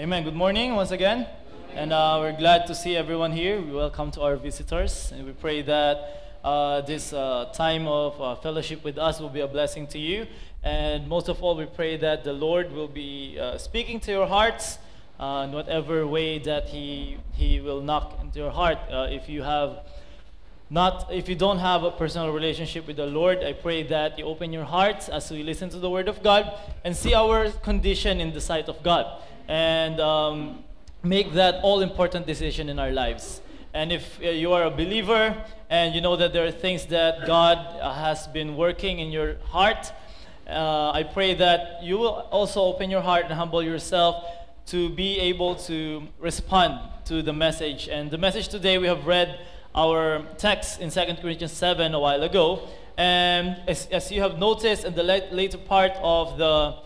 Amen. Good morning once again. And uh, we're glad to see everyone here. We welcome to our visitors. And we pray that uh, this uh, time of uh, fellowship with us will be a blessing to you. And most of all, we pray that the Lord will be uh, speaking to your hearts uh, in whatever way that He, he will knock into your heart. If you have not if you don't have a personal relationship with the lord i pray that you open your hearts as we listen to the word of god and see our condition in the sight of god and um, make that all important decision in our lives and if uh, you are a believer and you know that there are things that god has been working in your heart uh, i pray that you will also open your heart and humble yourself to be able to respond to the message and the message today we have read our text in 2 Corinthians 7 a while ago. And as, as you have noticed in the la- later part of the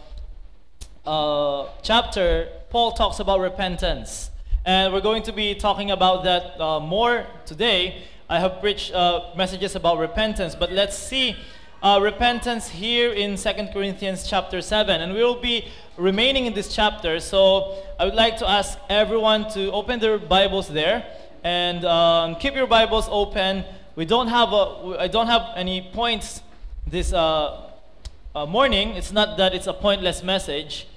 uh, chapter, Paul talks about repentance. And we're going to be talking about that uh, more today. I have preached uh, messages about repentance, but let's see uh, repentance here in 2 Corinthians chapter 7. And we will be remaining in this chapter. So I would like to ask everyone to open their Bibles there and um, keep your Bibles open. We don't have a, I don't have any points this uh, uh, morning. It's not that it's a pointless message.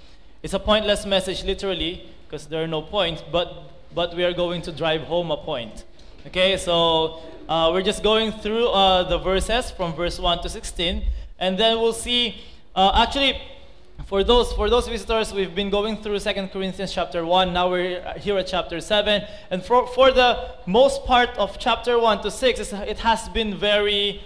It's a pointless message literally because there are no points, but but we are going to drive home a point. Okay, so uh, we're just going through uh, the verses from verse 1 to 16, and then we'll see. Uh, actually, for those for those visitors, we've been going through Second Corinthians chapter 1. Now we're here at chapter 7. And for, for the most part of chapter 1 to 6, it has been very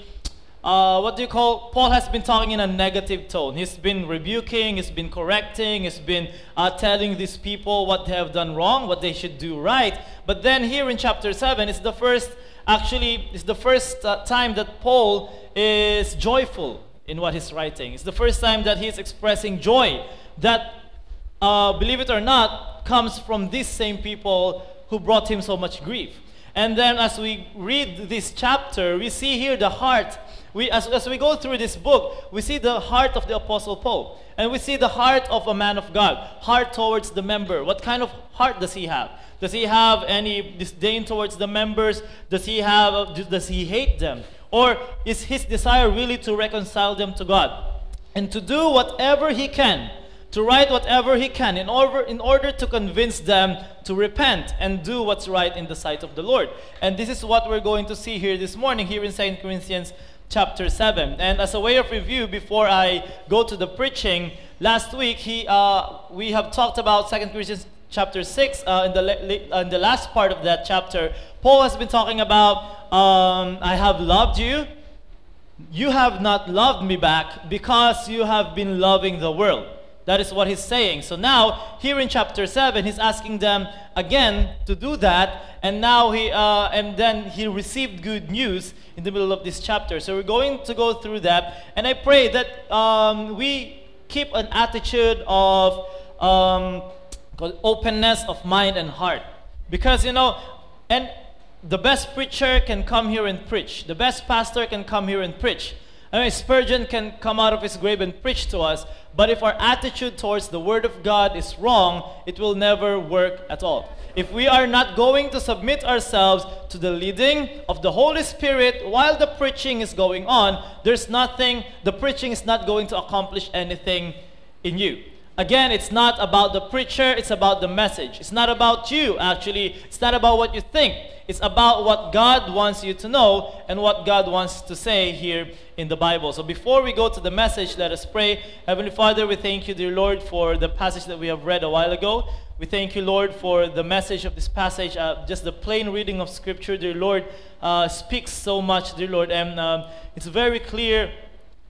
uh, what do you call paul has been talking in a negative tone. He's been rebuking he's been correcting he's been uh, telling these people what they have done wrong what they should do right. But then here in chapter 7 it's the first actually it's the first uh, time that paul is joyful in what he's writing. It's the first time that he's expressing joy that uh, believe it or not comes from these same people who brought him so much grief. And then as we read this chapter we see here the heart we, as, as we go through this book, we see the heart of the Apostle Paul. And we see the heart of a man of God, heart towards the member. What kind of heart does he have? Does he have any disdain towards the members? Does he have does he hate them? Or is his desire really to reconcile them to God? And to do whatever he can, to write whatever he can in order, in order to convince them to repent and do what's right in the sight of the Lord. And this is what we're going to see here this morning, here in 2 Corinthians chapter 7. And as a way of review, before I go to the preaching, last week he, uh, we have talked about 2 Corinthians chapter 6. Uh, in, the, in the last part of that chapter, Paul has been talking about, um, I have loved you. You have not loved me back because you have been loving the world. That is what he's saying. So now, here in chapter 7, he's asking them again to do that. And now he, uh, and then he received good news in the middle of this chapter. So we're going to go through that. And I pray that um, we keep an attitude of um, openness of mind and heart. Because, you know, and the best preacher can come here and preach. The best pastor can come here and preach. I mean, Spurgeon can come out of his grave and preach to us, but if our attitude towards the Word of God is wrong, it will never work at all. If we are not going to submit ourselves to the leading of the Holy Spirit while the preaching is going on, there's nothing, the preaching is not going to accomplish anything in you. Again, it's not about the preacher, it's about the message. It's not about you, actually. It's not about what you think. It's about what God wants you to know and what God wants to say here in the Bible. So before we go to the message, let us pray. Heavenly Father, we thank you, dear Lord, for the passage that we have read a while ago. We thank you, Lord, for the message of this passage. Uh, just the plain reading of Scripture, dear Lord, uh, speaks so much, dear Lord. And um, it's very clear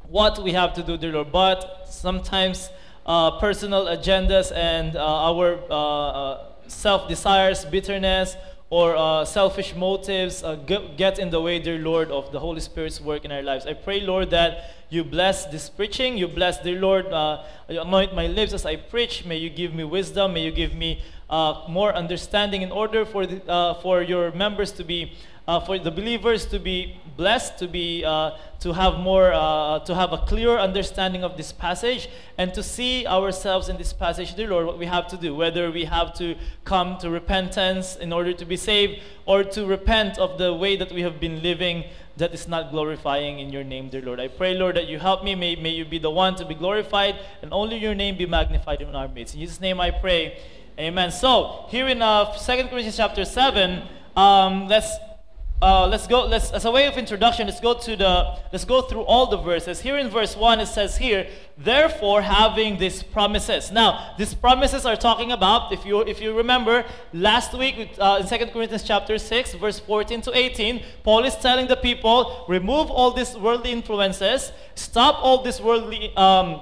what we have to do, dear Lord. But sometimes uh, personal agendas and uh, our uh, uh, self desires, bitterness, or selfish motives get in the way, dear Lord, of the Holy Spirit's work in our lives. I pray, Lord, that you bless this preaching. You bless, dear Lord, anoint my lips as I preach. May you give me wisdom. May you give me more understanding in order for, the, for your members to be uh, for the believers to be blessed, to be uh, to have more, uh, to have a clear understanding of this passage, and to see ourselves in this passage, dear Lord, what we have to do, whether we have to come to repentance in order to be saved, or to repent of the way that we have been living that is not glorifying in your name, dear Lord. I pray, Lord, that you help me. May, may you be the one to be glorified, and only your name be magnified in our midst. In Jesus' name I pray. Amen. So, here in uh, 2 Corinthians chapter 7, um, let's uh, let's go let's as a way of introduction let's go to the let's go through all the verses. Here in verse 1 it says here therefore having these promises. Now these promises are talking about if you if you remember last week uh, in Second corinthians chapter 6 verse 14 to 18 paul is telling the people remove all these worldly influences stop all this worldly um,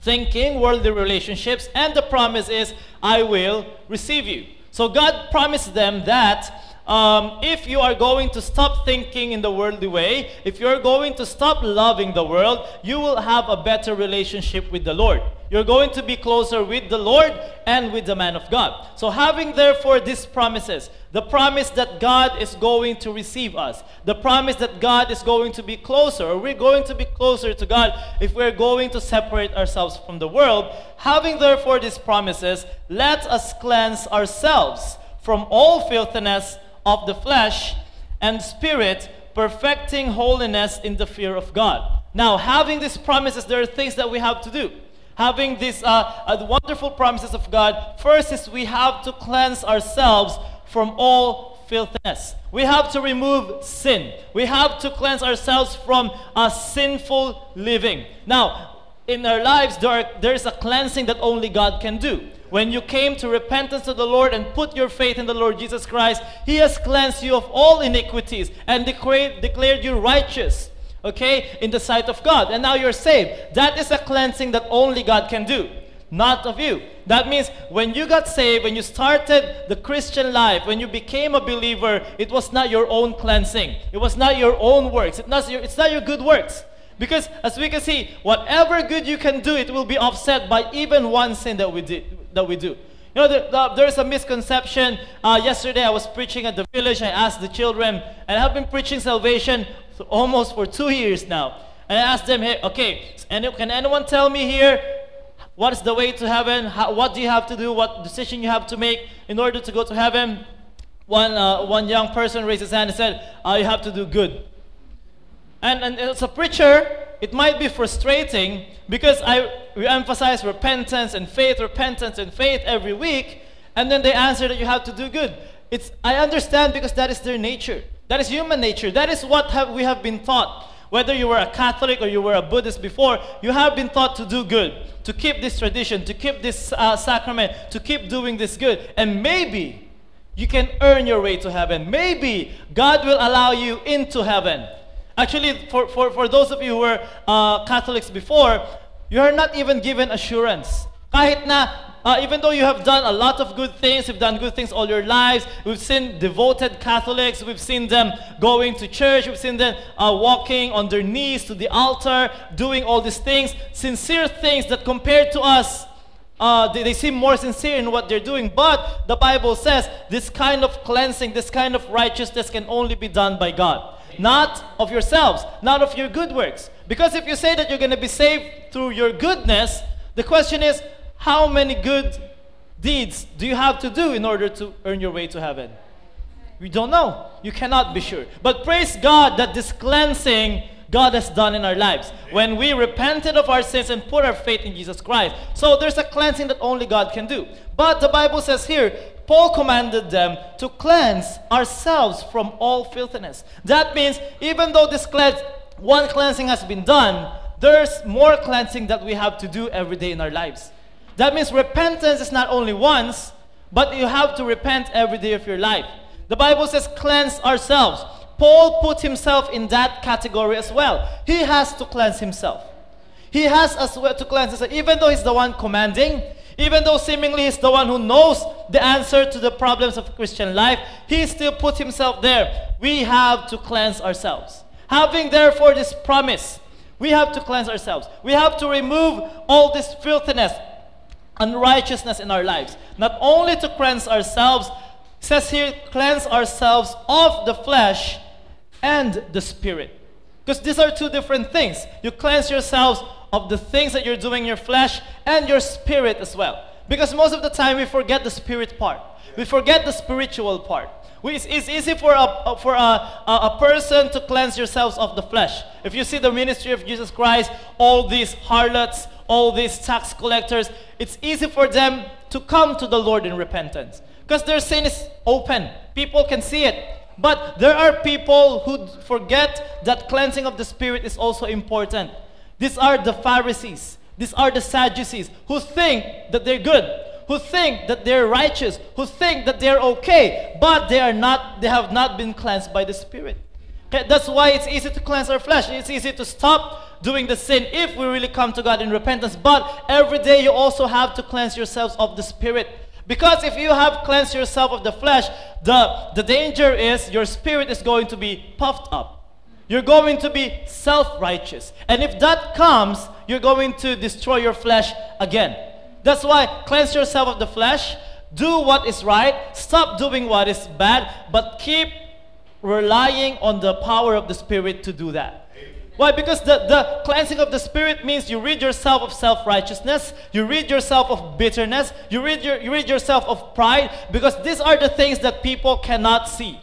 thinking worldly relationships and the promise is i will receive you. So god promised them that um, if you are going to stop thinking in the worldly way, if you're going to stop loving the world, you will have a better relationship with the Lord. You're going to be closer with the Lord and with the man of God. So, having therefore these promises, the promise that God is going to receive us, the promise that God is going to be closer, or we're going to be closer to God if we're going to separate ourselves from the world, having therefore these promises, let us cleanse ourselves from all filthiness of the flesh and spirit, perfecting holiness in the fear of God. Now, having these promises, there are things that we have to do. Having these uh, uh, wonderful promises of God, first is we have to cleanse ourselves from all filthiness. We have to remove sin. We have to cleanse ourselves from a sinful living. Now, in our lives, there, are, there is a cleansing that only God can do. When you came to repentance to the Lord and put your faith in the Lord Jesus Christ, He has cleansed you of all iniquities and declared, you righteous, okay, in the sight of God. And now you're saved. That is a cleansing that only God can do, not of you. That means when you got saved, when you started the Christian life, when you became a believer, it was not your own cleansing. It was not your own works. It's not your, it's not your good works. Because as we can see, whatever good you can do, it will be offset by even one sin that we did that we do. You know, the, the, there's a misconception. Uh, yesterday, I was preaching at the village. I asked the children, and I've been preaching salvation for almost for two years now. And I asked them, hey, okay, can anyone tell me here what is the way to heaven? How, what do you have to do? What decision you have to make in order to go to heaven? One, uh, one young person raised his hand and said, uh, you have to do good. And, and as a preacher, it might be frustrating because I we emphasize repentance and faith, repentance and faith every week, and then they answer that you have to do good. It's I understand because that is their nature. That is human nature. That is what have, we have been taught. Whether you were a Catholic or you were a Buddhist before, you have been taught to do good, to keep this tradition, to keep this uh, sacrament, to keep doing this good. And maybe you can earn your way to heaven. Maybe God will allow you into heaven. Actually, for, for, for those of you who were uh, Catholics before, you are not even given assurance. Kahit na, uh, even though you have done a lot of good things, you've done good things all your lives, we've seen devoted Catholics, we've seen them going to church, we've seen them uh, walking on their knees to the altar, doing all these things, sincere things that compared to us, uh, they, they seem more sincere in what they're doing. But the Bible says this kind of cleansing, this kind of righteousness can only be done by God not of yourselves, not of your good works. Because if you say that you're going to be saved through your goodness, the question is, how many good deeds do you have to do in order to earn your way to heaven? We don't know. You cannot be sure. But praise God that this cleansing God has done in our lives. When we repented of our sins and put our faith in Jesus Christ. So there's a cleansing that only God can do. But the Bible says here, Paul commanded them to cleanse ourselves from all filthiness. That means even though this cleanse, one cleansing has been done, there's more cleansing that we have to do every day in our lives. That means repentance is not only once, but you have to repent every day of your life. The Bible says cleanse ourselves. Paul put himself in that category as well. He has to cleanse himself. He has as well to cleanse himself. Even though he's the one commanding, even though seemingly he's the one who knows the answer to the problems of Christian life, he still put himself there. We have to cleanse ourselves. Having therefore this promise, we have to cleanse ourselves. We have to remove all this filthiness, unrighteousness in our lives. Not only to cleanse ourselves says here, cleanse ourselves of the flesh and the spirit. Because these are two different things. You cleanse yourselves of the things that you're doing in your flesh and your spirit as well. Because most of the time we forget the spirit part. We forget the spiritual part. We, it's, it's easy for, a, for a, a, a person to cleanse yourselves of the flesh. If you see the ministry of Jesus Christ, all these harlots, all these tax collectors, it's easy for them to come to the Lord in repentance. Because their sin is open. People can see it. But there are people who forget that cleansing of the spirit is also important. These are the Pharisees. These are the Sadducees who think that they're good, who think that they're righteous, who think that they're okay, but they are not they have not been cleansed by the spirit. That's why it's easy to cleanse our flesh. It's easy to stop doing the sin if we really come to God in repentance. But every day you also have to cleanse yourselves of the spirit. Because if you have cleansed yourself of the flesh, the, the danger is your spirit is going to be puffed up. You're going to be self righteous. And if that comes, you're going to destroy your flesh again. That's why cleanse yourself of the flesh, do what is right, stop doing what is bad, but keep relying on the power of the Spirit to do that. Why? Because the, the cleansing of the spirit means you rid yourself of self-righteousness, you rid yourself of bitterness, you rid, your, you rid yourself of pride, because these are the things that people cannot see.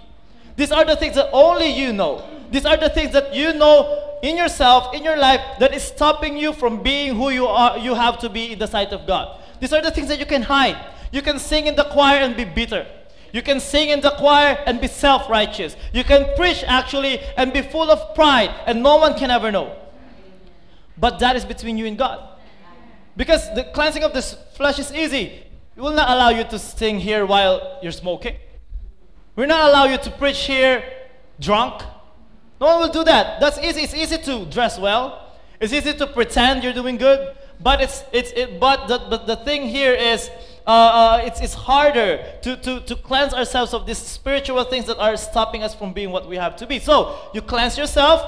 These are the things that only you know. These are the things that you know in yourself, in your life, that is stopping you from being who you are you have to be in the sight of God. These are the things that you can hide. You can sing in the choir and be bitter. You can sing in the choir and be self righteous. You can preach actually and be full of pride, and no one can ever know. But that is between you and God. Because the cleansing of the flesh is easy. We will not allow you to sing here while you're smoking. We're not allow you to preach here drunk. No one will do that. That's easy. It's easy to dress well. It's easy to pretend you're doing good. But it's it's it, but the but the thing here is uh, uh, it's, it's harder to, to, to cleanse ourselves of these spiritual things that are stopping us from being what we have to be. So, you cleanse yourself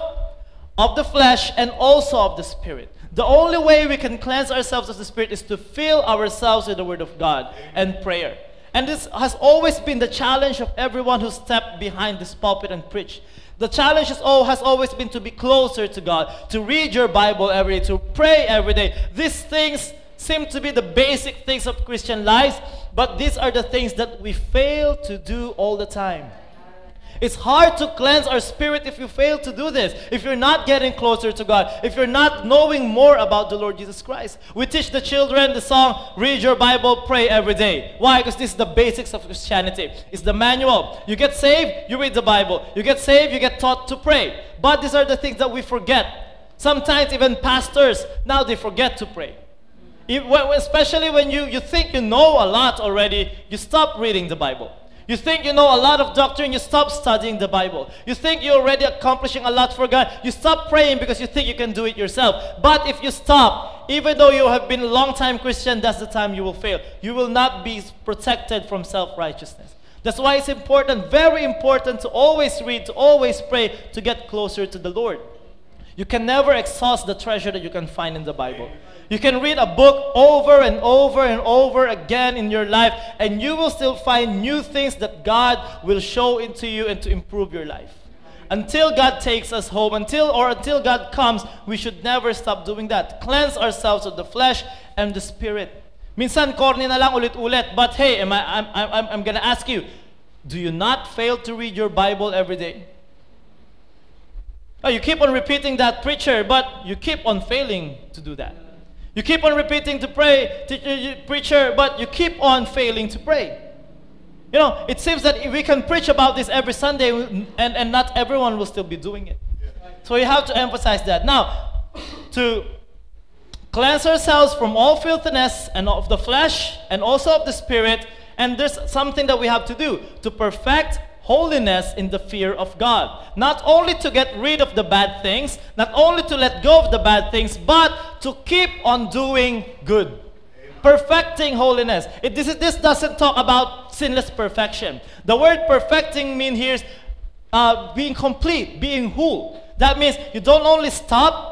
of the flesh and also of the spirit. The only way we can cleanse ourselves of the spirit is to fill ourselves with the word of God and prayer. And this has always been the challenge of everyone who stepped behind this pulpit and preached. The challenge is all, has always been to be closer to God, to read your Bible every day, to pray every day. These things seem to be the basic things of Christian life, but these are the things that we fail to do all the time. It's hard to cleanse our spirit if you fail to do this. If you're not getting closer to God, if you're not knowing more about the Lord Jesus Christ. We teach the children the song, read your Bible, pray every day. Why? Because this is the basics of Christianity. It's the manual. You get saved, you read the Bible. You get saved, you get taught to pray. But these are the things that we forget. Sometimes even pastors, now they forget to pray. Especially when you, you think you know a lot already, you stop reading the Bible. You think you know a lot of doctrine, you stop studying the Bible. You think you're already accomplishing a lot for God, you stop praying because you think you can do it yourself. But if you stop, even though you have been a long time Christian, that's the time you will fail. You will not be protected from self righteousness. That's why it's important, very important, to always read, to always pray, to get closer to the Lord. You can never exhaust the treasure that you can find in the Bible. You can read a book over and over and over again in your life, and you will still find new things that God will show into you and to improve your life. Until God takes us home, until or until God comes, we should never stop doing that. Cleanse ourselves of the flesh and the spirit. Minsan corny na lang ulit-ulit, but hey, am I, I'm, I'm, I'm gonna ask you, do you not fail to read your Bible every day? Oh, you keep on repeating that preacher, but you keep on failing to do that. You keep on repeating to pray, to, preacher, but you keep on failing to pray. You know, it seems that we can preach about this every Sunday and, and not everyone will still be doing it. So you have to emphasize that. Now, to cleanse ourselves from all filthiness and of the flesh and also of the spirit, and there's something that we have to do to perfect holiness in the fear of God. Not only to get rid of the bad things, not only to let go of the bad things, but to keep on doing good. Perfecting holiness. It, this, this doesn't talk about sinless perfection. The word perfecting means here is uh, being complete, being whole. That means you don't only stop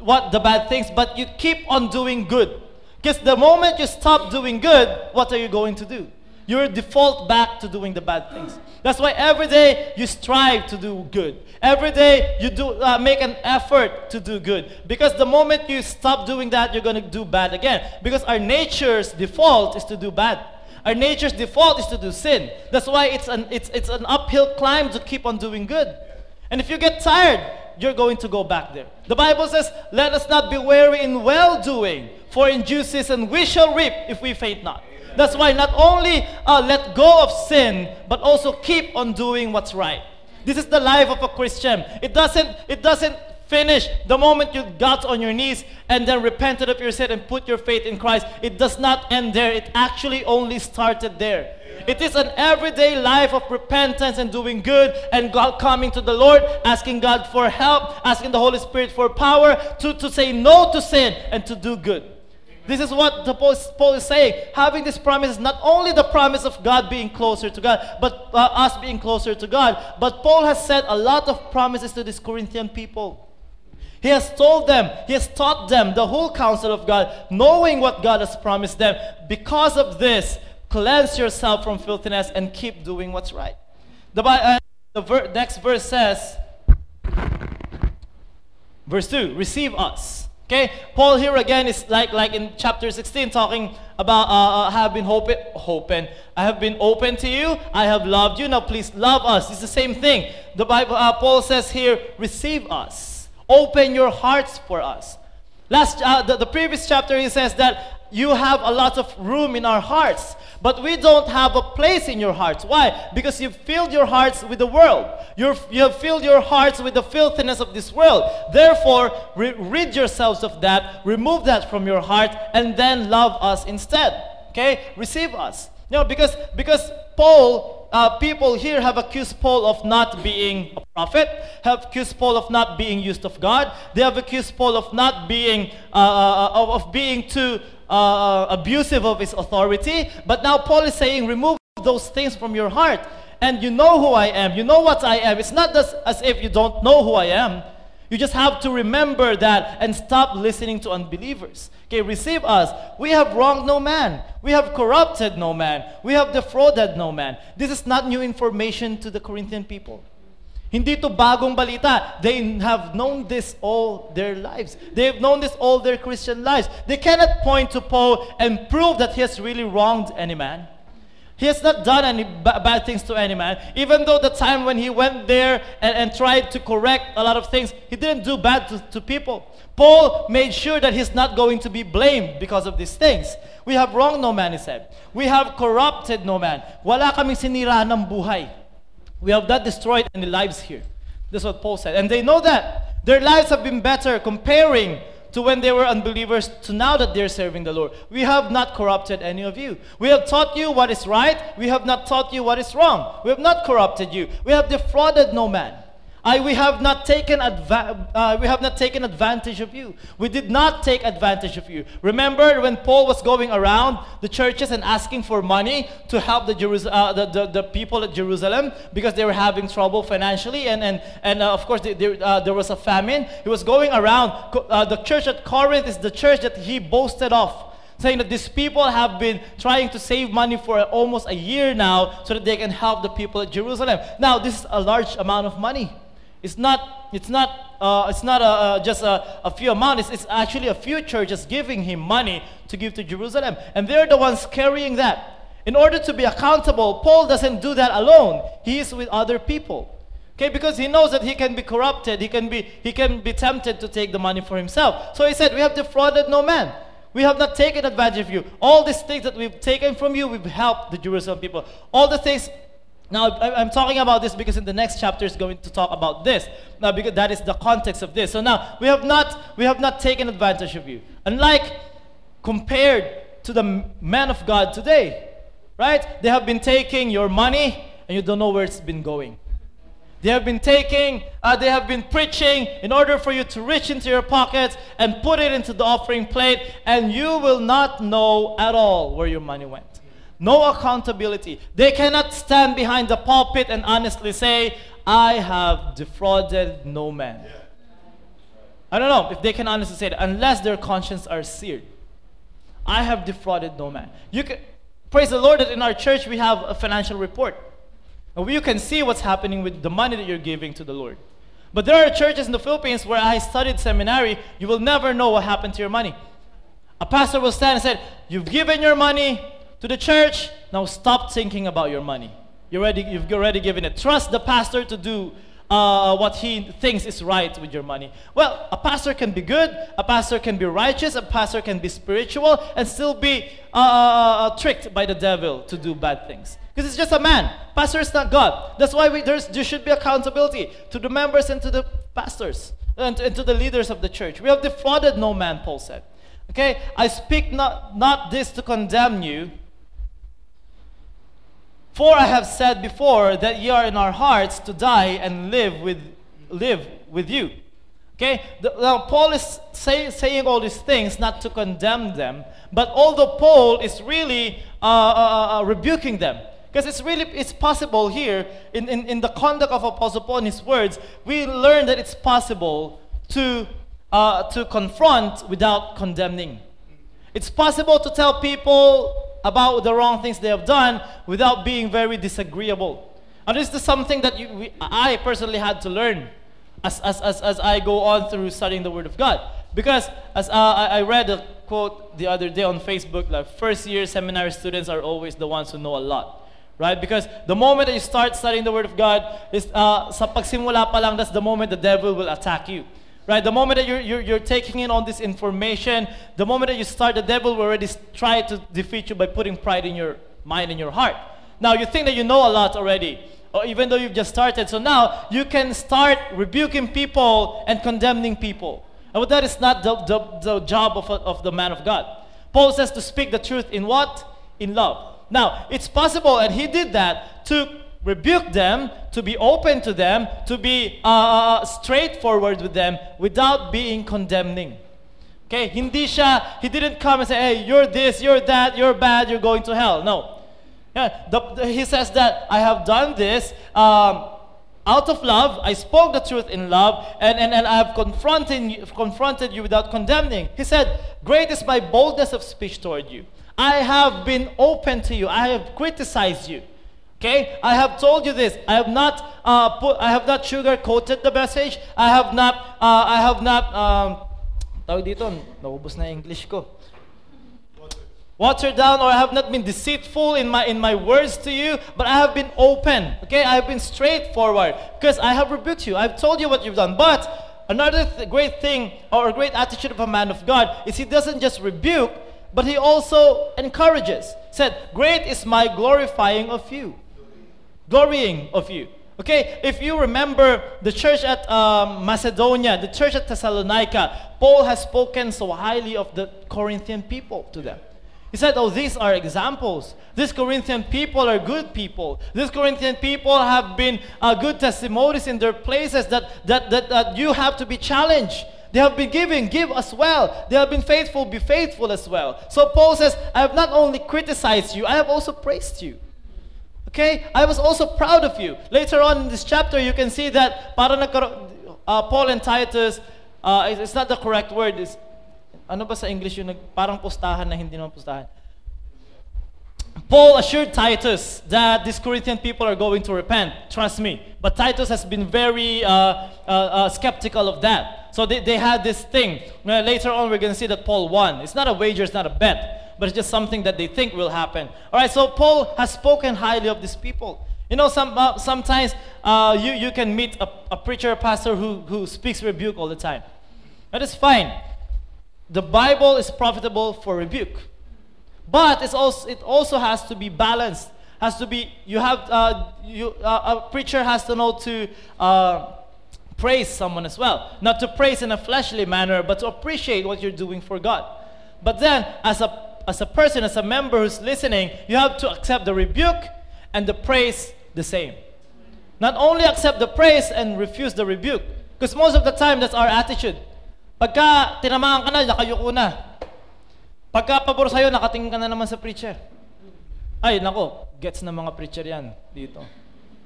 what the bad things, but you keep on doing good. Because the moment you stop doing good, what are you going to do? You default back to doing the bad things. That's why every day you strive to do good. Every day you do uh, make an effort to do good. Because the moment you stop doing that, you're going to do bad again. Because our nature's default is to do bad. Our nature's default is to do sin. That's why it's an, it's, it's an uphill climb to keep on doing good. And if you get tired, you're going to go back there. The Bible says, Let us not be weary in well doing, for in due season we shall reap if we faint not. That's why not only uh, let go of sin, but also keep on doing what's right. This is the life of a Christian. It doesn't, it doesn't finish the moment you got on your knees and then repented of your sin and put your faith in Christ. It does not end there. It actually only started there. It is an everyday life of repentance and doing good and God coming to the Lord, asking God for help, asking the Holy Spirit for power to, to say no to sin and to do good. This is what the Paul, is saying. Having this promise is not only the promise of God being closer to God, but uh, us being closer to God, but Paul has said a lot of promises to these Corinthian people. He has told them, he has taught them the whole counsel of God, knowing what God has promised them. Because of this, cleanse yourself from filthiness and keep doing what's right. The, uh, the ver next verse says, verse 2 receive us. Okay, Paul here again is like like in chapter 16 talking about uh, uh, I have been hoping, hoping, I have been open to you, I have loved you. Now please love us. It's the same thing. The Bible, uh, Paul says here, receive us, open your hearts for us. Last, uh, the, the previous chapter he says that you have a lot of room in our hearts. But we don't have a place in your hearts. Why? Because you've filled your hearts with the world. you you have filled your hearts with the filthiness of this world. Therefore, re- rid yourselves of that, remove that from your heart, and then love us instead. Okay? Receive us. You know, because, because Paul, uh, people here have accused Paul of not being a prophet, have accused Paul of not being used of God. They have accused Paul of not being, uh, uh, uh of, of being too uh, abusive of his authority. But now Paul is saying, remove those things from your heart. And you know who I am. You know what I am. It's not just as if you don't know who I am. You just have to remember that and stop listening to unbelievers. Okay, receive us. We have wronged no man. We have corrupted no man. We have defrauded no man. This is not new information to the Corinthian people. Hindi to bagong balita. They have known this all their lives. They have known this all their Christian lives. They cannot point to Paul and prove that he has really wronged any man. He has not done any bad things to any man. Even though the time when he went there and, and tried to correct a lot of things, he didn't do bad to, to people. Paul made sure that he's not going to be blamed because of these things. We have wronged no man, he said. We have corrupted no man. Wala kaming sinira ng buhay. We have not destroyed any lives here. That's what Paul said. And they know that. Their lives have been better comparing to when they were unbelievers to now that they're serving the Lord. We have not corrupted any of you. We have taught you what is right. We have not taught you what is wrong. We have not corrupted you. We have defrauded no man. I, we, have not taken adva- uh, we have not taken advantage of you. We did not take advantage of you. Remember when Paul was going around the churches and asking for money to help the, uh, the, the, the, people at Jerusalem because they were having trouble financially and, and, and uh, of course they, they, uh, there was a famine. He was going around. Uh, the church at Corinth is the church that he boasted of saying that these people have been trying to save money for almost a year now so that they can help the people at Jerusalem. Now, this is a large amount of money. It's not, it's not, uh, it's not a, a, just a, a few amount. It's, it's actually a few churches giving him money to give to Jerusalem. And they're the ones carrying that. In order to be accountable, Paul doesn't do that alone. He is with other people. Okay, because he knows that he can be corrupted, he can be, he can be tempted to take the money for himself. So he said, We have defrauded no man. We have not taken advantage of you. All these things that we've taken from you, we've helped the Jerusalem people. All the things now, I'm talking about this because in the next chapter is going to talk about this. Now, because that is the context of this. So now, we have not, we have not taken advantage of you. Unlike compared to the men of God today, right? They have been taking your money and you don't know where it's been going. They have been taking, uh, they have been preaching in order for you to reach into your pockets and put it into the offering plate, and you will not know at all where your money went no accountability. They cannot stand behind the pulpit and honestly say, I have defrauded no man. I don't know if they can honestly say that unless their conscience are seared. I have defrauded no man. You can, praise the Lord that in our church we have a financial report. And you can see what's happening with the money that you're giving to the Lord. But there are churches in the Philippines where I studied seminary, you will never know what happened to your money. A pastor will stand and say, You've given your money to the church, now stop thinking about your money. You're already, you've already given it. Trust the pastor to do uh, what he thinks is right with your money. Well, a pastor can be good, a pastor can be righteous, a pastor can be spiritual, and still be uh, uh, uh tricked by the devil to do bad things. Because it's just a man. Pastor is not God. That's why we, there should be accountability to the members and to the pastors and, and to the leaders of the church. We have defrauded no man, Paul said. Okay? I speak not, not this to condemn you, for I have said before that ye are in our hearts to die and live with, live with you. Okay? The, now, Paul is say, saying all these things not to condemn them, but although Paul is really uh, uh, uh, uh rebuking them. Because it's really, it's possible here, in, in, in the conduct of Apostle Paul and his words, we learn that it's possible to, uh, to confront without condemning. It's possible to tell people about the wrong things they have done without being very disagreeable. And this is something that you, we, I personally had to learn as, as, as, as I go on through studying the Word of God. Because as uh, I, I read a quote the other day on Facebook, like first year seminary students are always the ones who know a lot. Right? Because the moment that you start studying the Word of God, is, uh, sa pagsimula pa lang, that's the moment the devil will attack you. Right? The moment that you're, you're, you're taking in all this information, the moment that you start, the devil will already try to defeat you by putting pride in your mind and your heart. Now, you think that you know a lot already, or even though you've just started. So now, you can start rebuking people and condemning people. And that is not the, the, the job of, of the man of God. Paul says to speak the truth in what? In love. Now, it's possible, and he did that, to rebuke them, to be open to them, to be uh, uh, uh, straightforward with them without being condemning. Okay, hindi siya, he didn't come and say, hey, you're this, you're that, you're bad, you're going to hell. No. Yeah, the, the, he says that I have done this um, out of love. I spoke the truth in love, and, and, and I have confronted, confronted you without condemning. He said, Great is my boldness of speech toward you. I have been open to you. I have criticized you. Okay, I have told you this. I have not uh, put. I have not sugar coated the message. I have not. Uh, I have not. Um, tawag dito, naubos na English ko. Watered down, or I have not been deceitful in my in my words to you, but I have been open. Okay, I have been straightforward because I have rebuked you. I've told you what you've done. But another th great thing or a great attitude of a man of God is he doesn't just rebuke, but he also encourages. Said, "Great is my glorifying of you." Glorying of you. Okay, if you remember the church at um, Macedonia, the church at Thessalonica, Paul has spoken so highly of the Corinthian people to them. He said, Oh, these are examples. These Corinthian people are good people. These Corinthian people have been uh, good testimonies in their places that, that, that, that you have to be challenged. They have been giving, give as well. They have been faithful, be faithful as well. So Paul says, I have not only criticized you, I have also praised you. Okay? I was also proud of you. Later on in this chapter, you can see that para uh, Paul and Titus, uh, it's not the correct word. It's, ano ba sa English yung parang pustahan na hindi naman pustahan? Paul assured Titus that these Corinthian people are going to repent. Trust me. But Titus has been very uh, uh, uh, skeptical of that. So they, they had this thing. later on, we're going to see that Paul won. It's not a wager, it's not a bet but it's just something that they think will happen. All right, so Paul has spoken highly of these people. You know, some, uh, sometimes uh, you, you can meet a, a preacher, a pastor who, who speaks rebuke all the time. That is fine. The Bible is profitable for rebuke. But it's also, it also has to be balanced. Has to be, you have, uh, you, uh, a preacher has to know to uh, praise someone as well. Not to praise in a fleshly manner, but to appreciate what you're doing for God. But then, as a as a person, as a member who's listening, you have to accept the rebuke and the praise the same. Not only accept the praise and refuse the rebuke. Because most of the time, that's our attitude. Pagka tinamaan ka na. Pagka pabor sa'yo, nakatingin ka na naman sa preacher. Ay, nako, gets na mga preacher yan dito.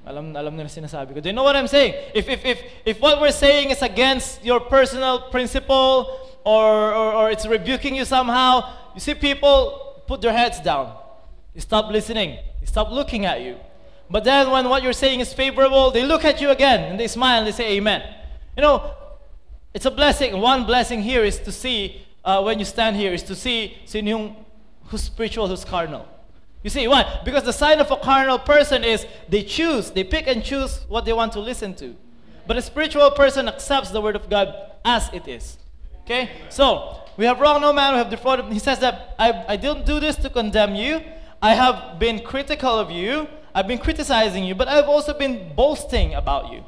Alam, alam nila sinasabi ko. Do you know what I'm saying? If, if, if, if what we're saying is against your personal principle or, or, or it's rebuking you somehow, you see people put their heads down. They stop listening. They stop looking at you. But then when what you're saying is favorable, they look at you again and they smile and they say amen. You know, it's a blessing. One blessing here is to see, uh, when you stand here, is to see sino who's spiritual, who's carnal. You see, why? Because the sign of a carnal person is they choose, they pick and choose what they want to listen to. But a spiritual person accepts the word of God as it is. Okay? So, we have wronged no man, we have defrauded. He says that I, I didn't do this to condemn you. I have been critical of you. I've been criticizing you, but I've also been boasting about you.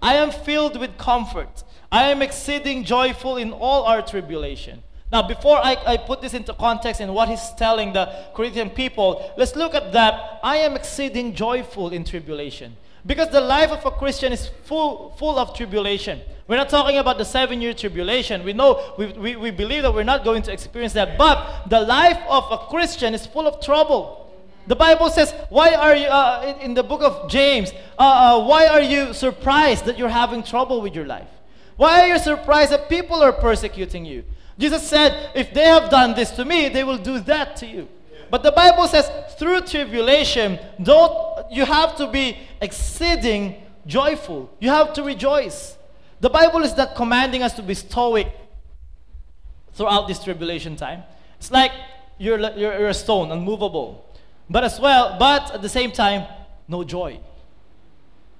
I am filled with comfort. I am exceeding joyful in all our tribulation. Now, before I, I put this into context in what he's telling the Corinthian people, let's look at that. I am exceeding joyful in tribulation. Because the life of a Christian is full, full of tribulation. We're not talking about the seven year tribulation. We know, we, we, we believe that we're not going to experience that. But the life of a Christian is full of trouble. The Bible says, why are you, uh, in, in, the book of James, uh, uh, why are you surprised that you're having trouble with your life? Why are you surprised that people are persecuting you? Jesus said, if they have done this to me, they will do that to you. But the Bible says, through tribulation, don't you have to be exceeding joyful. You have to rejoice. The Bible is not commanding us to be stoic throughout this tribulation time. It's like you're, you're, you're a stone, unmovable. But as well, but at the same time, no joy.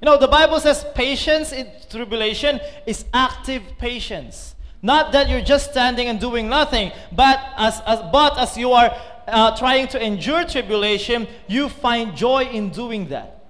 You know, the Bible says patience in tribulation is active patience. Not that you're just standing and doing nothing, but as, as, but as you are uh, trying to endure tribulation, you find joy in doing that.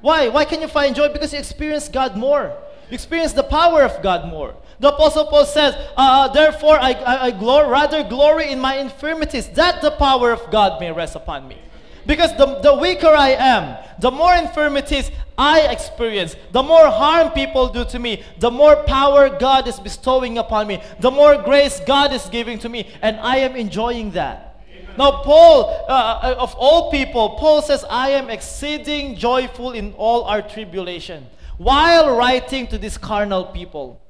Why? Why can you find joy? Because you experience God more. You experience the power of God more. The Apostle Paul says, uh, uh, Therefore I, I, I rather glory in my infirmities, that the power of God may rest upon me. Because the, the weaker I am, the more infirmities I experience, the more harm people do to me, the more power God is bestowing upon me, the more grace God is giving to me, and I am enjoying that. Now, Paul, uh, uh, of all people, Paul says, I am exceeding joyful in all our tribulation while writing to these carnal people.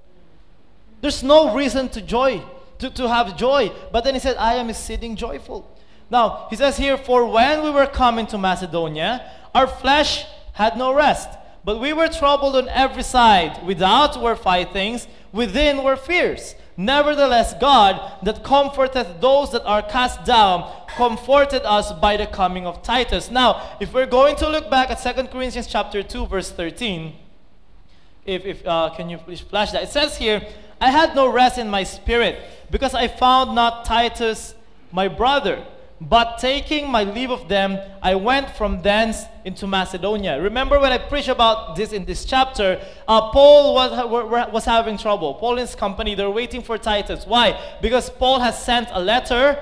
There's no reason to joy, to, to have joy. But then he said, I am exceeding joyful. Now, he says here, For when we were coming to Macedonia, our flesh had no rest, but we were troubled on every side. Without were fightings, within were fears. Nevertheless, God, that comforteth those that are cast down, comforted us by the coming of Titus. Now, if we're going to look back at 2 Corinthians chapter 2, verse 13, if, if uh, can you please flash that? It says here, I had no rest in my spirit, because I found not Titus my brother. But taking my leave of them, I went from thence into Macedonia. Remember when I preached about this in this chapter, uh, Paul was, was having trouble. Paul and his company, they're waiting for Titus. Why? Because Paul has sent a letter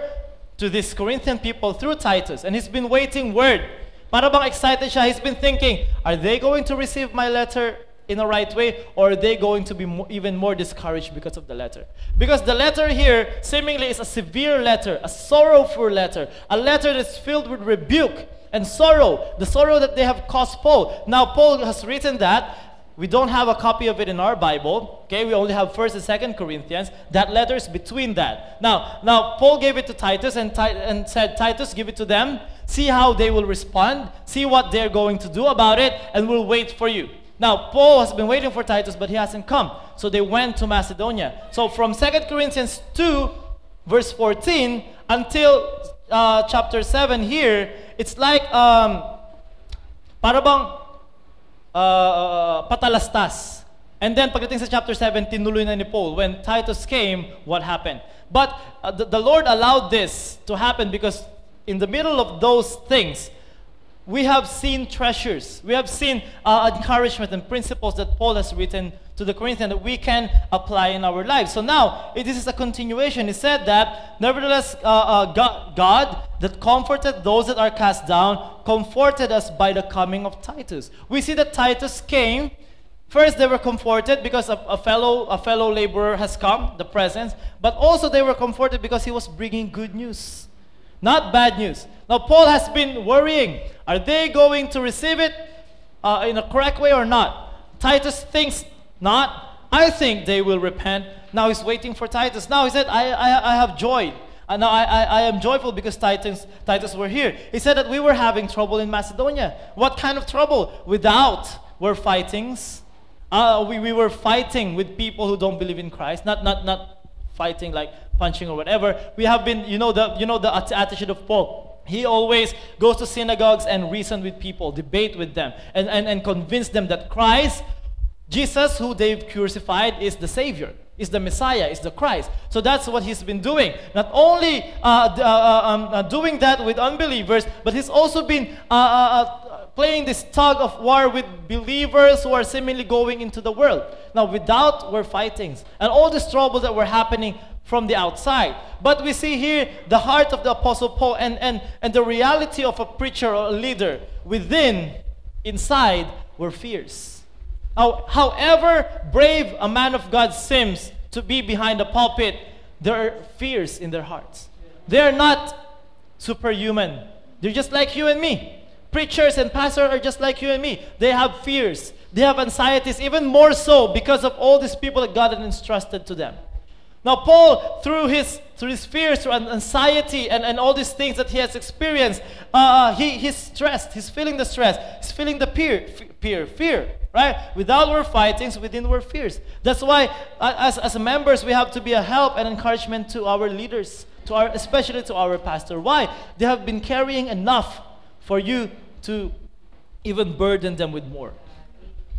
to these Corinthian people through Titus, and he's been waiting word. Para bang excited siya, he's been thinking, are they going to receive my letter in the right way, or are they going to be even more discouraged because of the letter? Because the letter here seemingly is a severe letter, a sorrowful letter, a letter that's filled with rebuke and sorrow, the sorrow that they have caused Paul. Now, Paul has written that. We don't have a copy of it in our Bible. Okay, we only have First and Second Corinthians. That letter is between that. Now, now Paul gave it to Titus and, and said, Titus, give it to them. See how they will respond. See what they're going to do about it, and we'll wait for you. Now, Paul has been waiting for Titus, but he hasn't come. So they went to Macedonia. So from 2 Corinthians 2, verse 14, until uh, chapter 7 here, it's like, um, uh, uh, patalastas. And then pagdating sa chapter 7, tinuloy na ni Paul. When Titus came, what happened? But uh, the, the Lord allowed this to happen because in the middle of those things, we have seen treasures. We have seen uh, encouragement and principles that Paul has written to the Corinthians that we can apply in our lives. So now, this is a continuation. He said that, nevertheless, uh, uh, God, God, that comforted those that are cast down, comforted us by the coming of Titus. We see that Titus came. First, they were comforted because a, a fellow, a fellow laborer has come, the presence, but also they were comforted because he was bringing good news, not bad news. Now, Paul has been worrying. Are they going to receive it uh, in a correct way or not? Titus thinks not. I think they will repent. Now he's waiting for Titus. Now he said, I, I, I have joy. And now I, I, I am joyful because Titus, Titus were here. He said that we were having trouble in Macedonia. What kind of trouble? Without were fightings. Uh, we, we were fighting with people who don't believe in Christ. Not, not, not fighting like punching or whatever. We have been, you know, the, you know the attitude of Paul. He always goes to synagogues and reason with people, debate with them, and, and, and convince them that Christ, Jesus, who they've crucified, is the Savior, is the Messiah, is the Christ. So that's what he's been doing. Not only uh, uh, uh, um, uh, doing that with unbelievers, but he's also been uh, uh, playing this tug of war with believers who are seemingly going into the world. Now, without were fightings, and all this trouble that were happening from the outside. But we see here the heart of the Apostle Paul and, and, and the reality of a preacher or a leader within, inside, were fears. How, however brave a man of God seems to be behind the pulpit, there are fears in their hearts. They are not superhuman. They're just like you and me. Preachers and pastors are just like you and me. They have fears. They have anxieties, even more so because of all these people that God has entrusted to them. Now, Paul, through his through his fears, through anxiety, and, and all these things that he has experienced, uh, he, he's stressed. He's feeling the stress. He's feeling the fear, fear, fear, right? Without our fightings, within our fears. That's why, uh, as, as members, we have to be a help and encouragement to our leaders, to our, especially to our pastor. Why? They have been carrying enough for you to even burden them with more.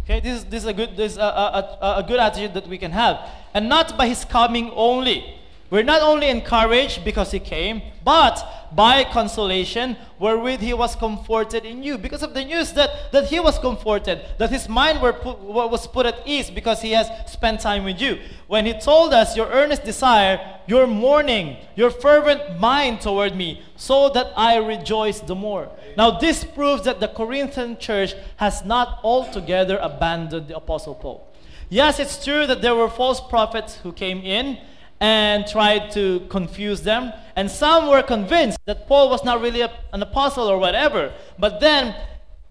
Okay, this is, this is, a, good, this is a, a, a, a good attitude that we can have. And not by his coming only. We're not only encouraged because he came, but by consolation wherewith he was comforted in you. Because of the news that, that he was comforted, that his mind were put, was put at ease because he has spent time with you. When he told us, Your earnest desire, your mourning, your fervent mind toward me, so that I rejoice the more. Now, this proves that the Corinthian church has not altogether abandoned the Apostle Paul. Yes, it's true that there were false prophets who came in and tried to confuse them. And some were convinced that Paul was not really a, an apostle or whatever. But then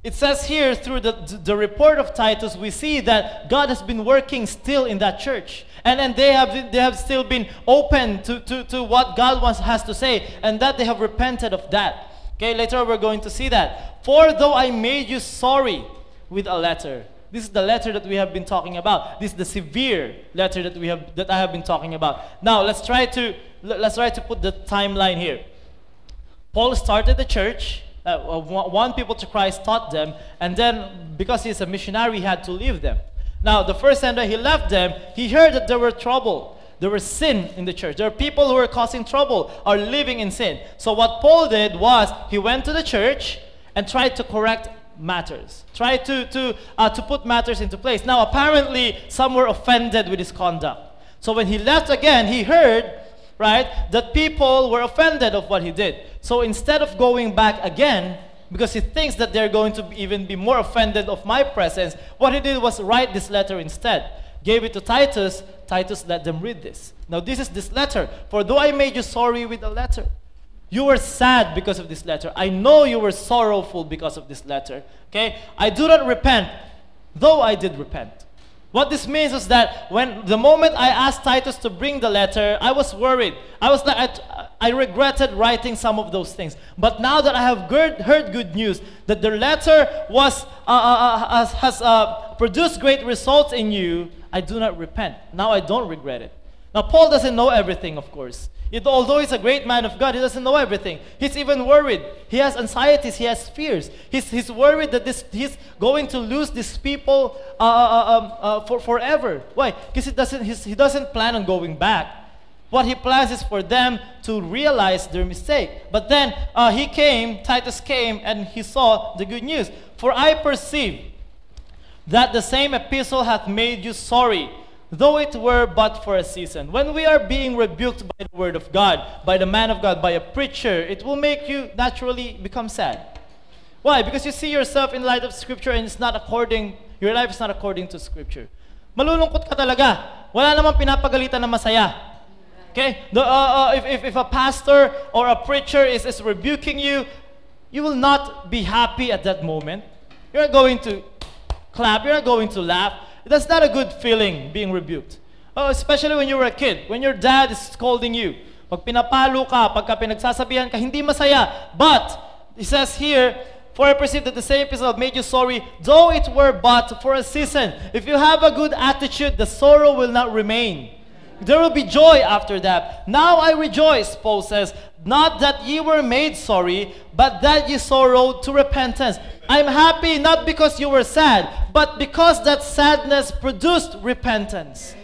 it says here through the, the report of Titus, we see that God has been working still in that church. And, and they, have, they have still been open to, to, to what God wants, has to say, and that they have repented of that. Okay, later we're going to see that. For though I made you sorry with a letter, this is the letter that we have been talking about. This is the severe letter that we have that I have been talking about. Now let's try to let's try to put the timeline here. Paul started the church. Uh, one people to Christ taught them, and then because he's a missionary, he had to leave them. Now the first time that he left them, he heard that there were trouble. There was sin in the church. There are people who are causing trouble, are living in sin. So what Paul did was he went to the church and tried to correct matters. Try to, to, uh, to put matters into place. Now, apparently, some were offended with his conduct. So when he left again, he heard, right, that people were offended of what he did. So instead of going back again, because he thinks that they're going to even be more offended of my presence, what he did was write this letter instead. Gave it to Titus. Titus let them read this. Now, this is this letter. For though I made you sorry with a letter, you were sad because of this letter. I know you were sorrowful because of this letter. Okay? I do not repent, though I did repent. What this means is that when the moment I asked Titus to bring the letter, I was worried. I was like, I, I regretted writing some of those things. But now that I have heard, heard good news, that the letter was uh, uh, uh, has uh, produced great results in you, I do not repent. Now I don't regret it. Now Paul doesn't know everything, of course. It, although he's a great man of God, he doesn't know everything. He's even worried. He has anxieties. He has fears. He's, he's worried that this, he's going to lose these people uh, uh, um, uh, for, forever. Why? Because he doesn't, he doesn't plan on going back. What he plans is for them to realize their mistake. But then uh, he came, Titus came, and he saw the good news. For I perceive that the same epistle hath made you sorry though it were but for a season. When we are being rebuked by the word of God, by the man of God, by a preacher, it will make you naturally become sad. Why? Because you see yourself in light of scripture and it's not according, your life is not according to scripture. Malulungkot ka talaga. Wala namang pinapagalitan na masaya. Okay? The, uh, uh, if, if, if a pastor or a preacher is, is rebuking you, you will not be happy at that moment. You're not going to clap. You're not going to laugh. That's not a good feeling being rebuked. Oh, especially when you were a kid, when your dad is scolding you. Pag pinapalo ka, pagka pinagsasabihan ka, hindi masaya. But, it says here, For I perceive that the same epistle made you sorry, though it were but for a season. If you have a good attitude, the sorrow will not remain. There will be joy after that. Now I rejoice, Paul says, not that ye were made sorry, but that ye sorrowed to repentance. I'm happy not because you were sad, but because that sadness produced repentance.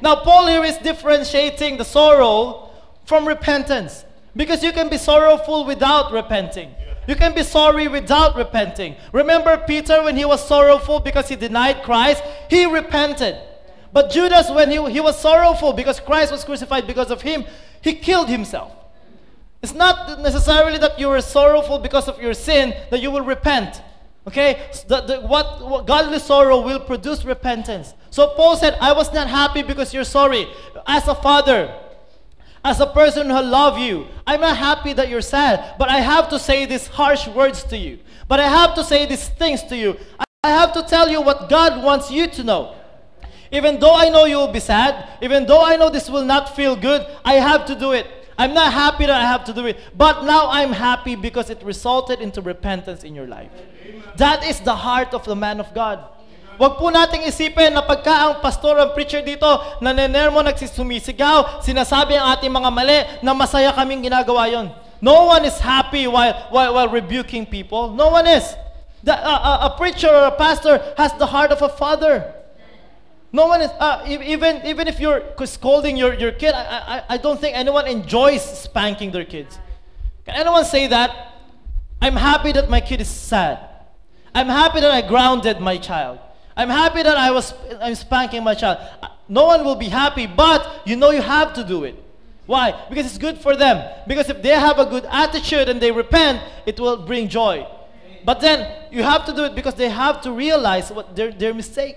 Now, Paul here is differentiating the sorrow from repentance. Because you can be sorrowful without repenting. You can be sorry without repenting. Remember Peter when he was sorrowful because he denied Christ? He repented. But Judas, when he, he was sorrowful because Christ was crucified because of him, he killed himself. It's not necessarily that you are sorrowful because of your sin that you will repent. Okay? The, the, what, what godly sorrow will produce repentance. So Paul said, I was not happy because you're sorry. As a father, as a person who love you, I'm not happy that you're sad, but I have to say these harsh words to you. But I have to say these things to you. I have to tell you what God wants you to know. Even though I know you will be sad, even though I know this will not feel good, I have to do it. I'm not happy that I have to do it, but now I'm happy because it resulted into repentance in your life. That is the heart of the man of God. Huwag po nating isipin na pagka ang pastor, ang preacher dito, nanenermo, nagsisumisigaw, sinasabi ang ating mga mali, na masaya kaming ginagawa yon. No one is happy while, while, while rebuking people. No one is. The, uh, a preacher or a pastor has the heart of a father. No one is, uh, even, even if you're scolding your, your kid, I, I, I don't think anyone enjoys spanking their kids. Can anyone say that? I'm happy that my kid is sad. I'm happy that I grounded my child. I'm happy that I was I'm spanking my child. No one will be happy, but you know you have to do it. Why? Because it's good for them. Because if they have a good attitude and they repent, it will bring joy. But then you have to do it because they have to realize what their their mistake.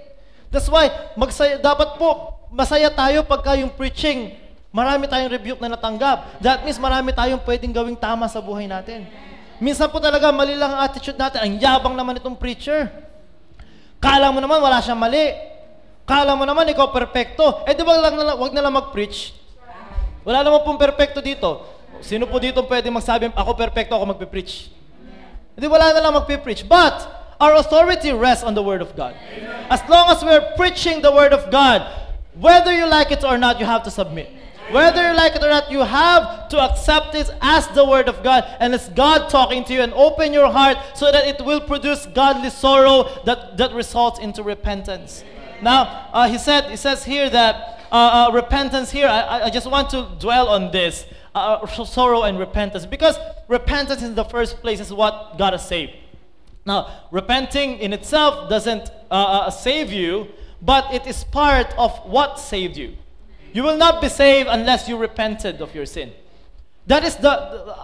That's why magsaya dapat po masaya tayo pagka yung preaching marami tayong rebuke na natanggap. That means marami tayong pwedeng gawing tama sa buhay natin. Minsan po talaga mali lang ang attitude natin. Ang yabang naman itong preacher. Kala mo naman wala siyang mali. Kala mo naman ikaw perpekto. Eh di ba lang, wag na lang mag-preach? Wala naman pong perpekto dito. Sino po dito pwede magsabi, ako perpekto, ako magpe-preach? Hindi wala na lang magpe-preach. But, our authority rests on the Word of God. As long as we're preaching the Word of God, whether you like it or not, you have to submit. Whether you like it or not, you have to accept it as the Word of God. And it's God talking to you and open your heart so that it will produce godly sorrow that, that results into repentance. Now, uh, he said, he says here that uh, uh, repentance here, I, I just want to dwell on this. Uh, sorrow and repentance. Because repentance in the first place is what got us saved. Now, repenting in itself doesn't uh, save you, but it is part of what saved you. You will not be saved unless you repented of your sin. That is the,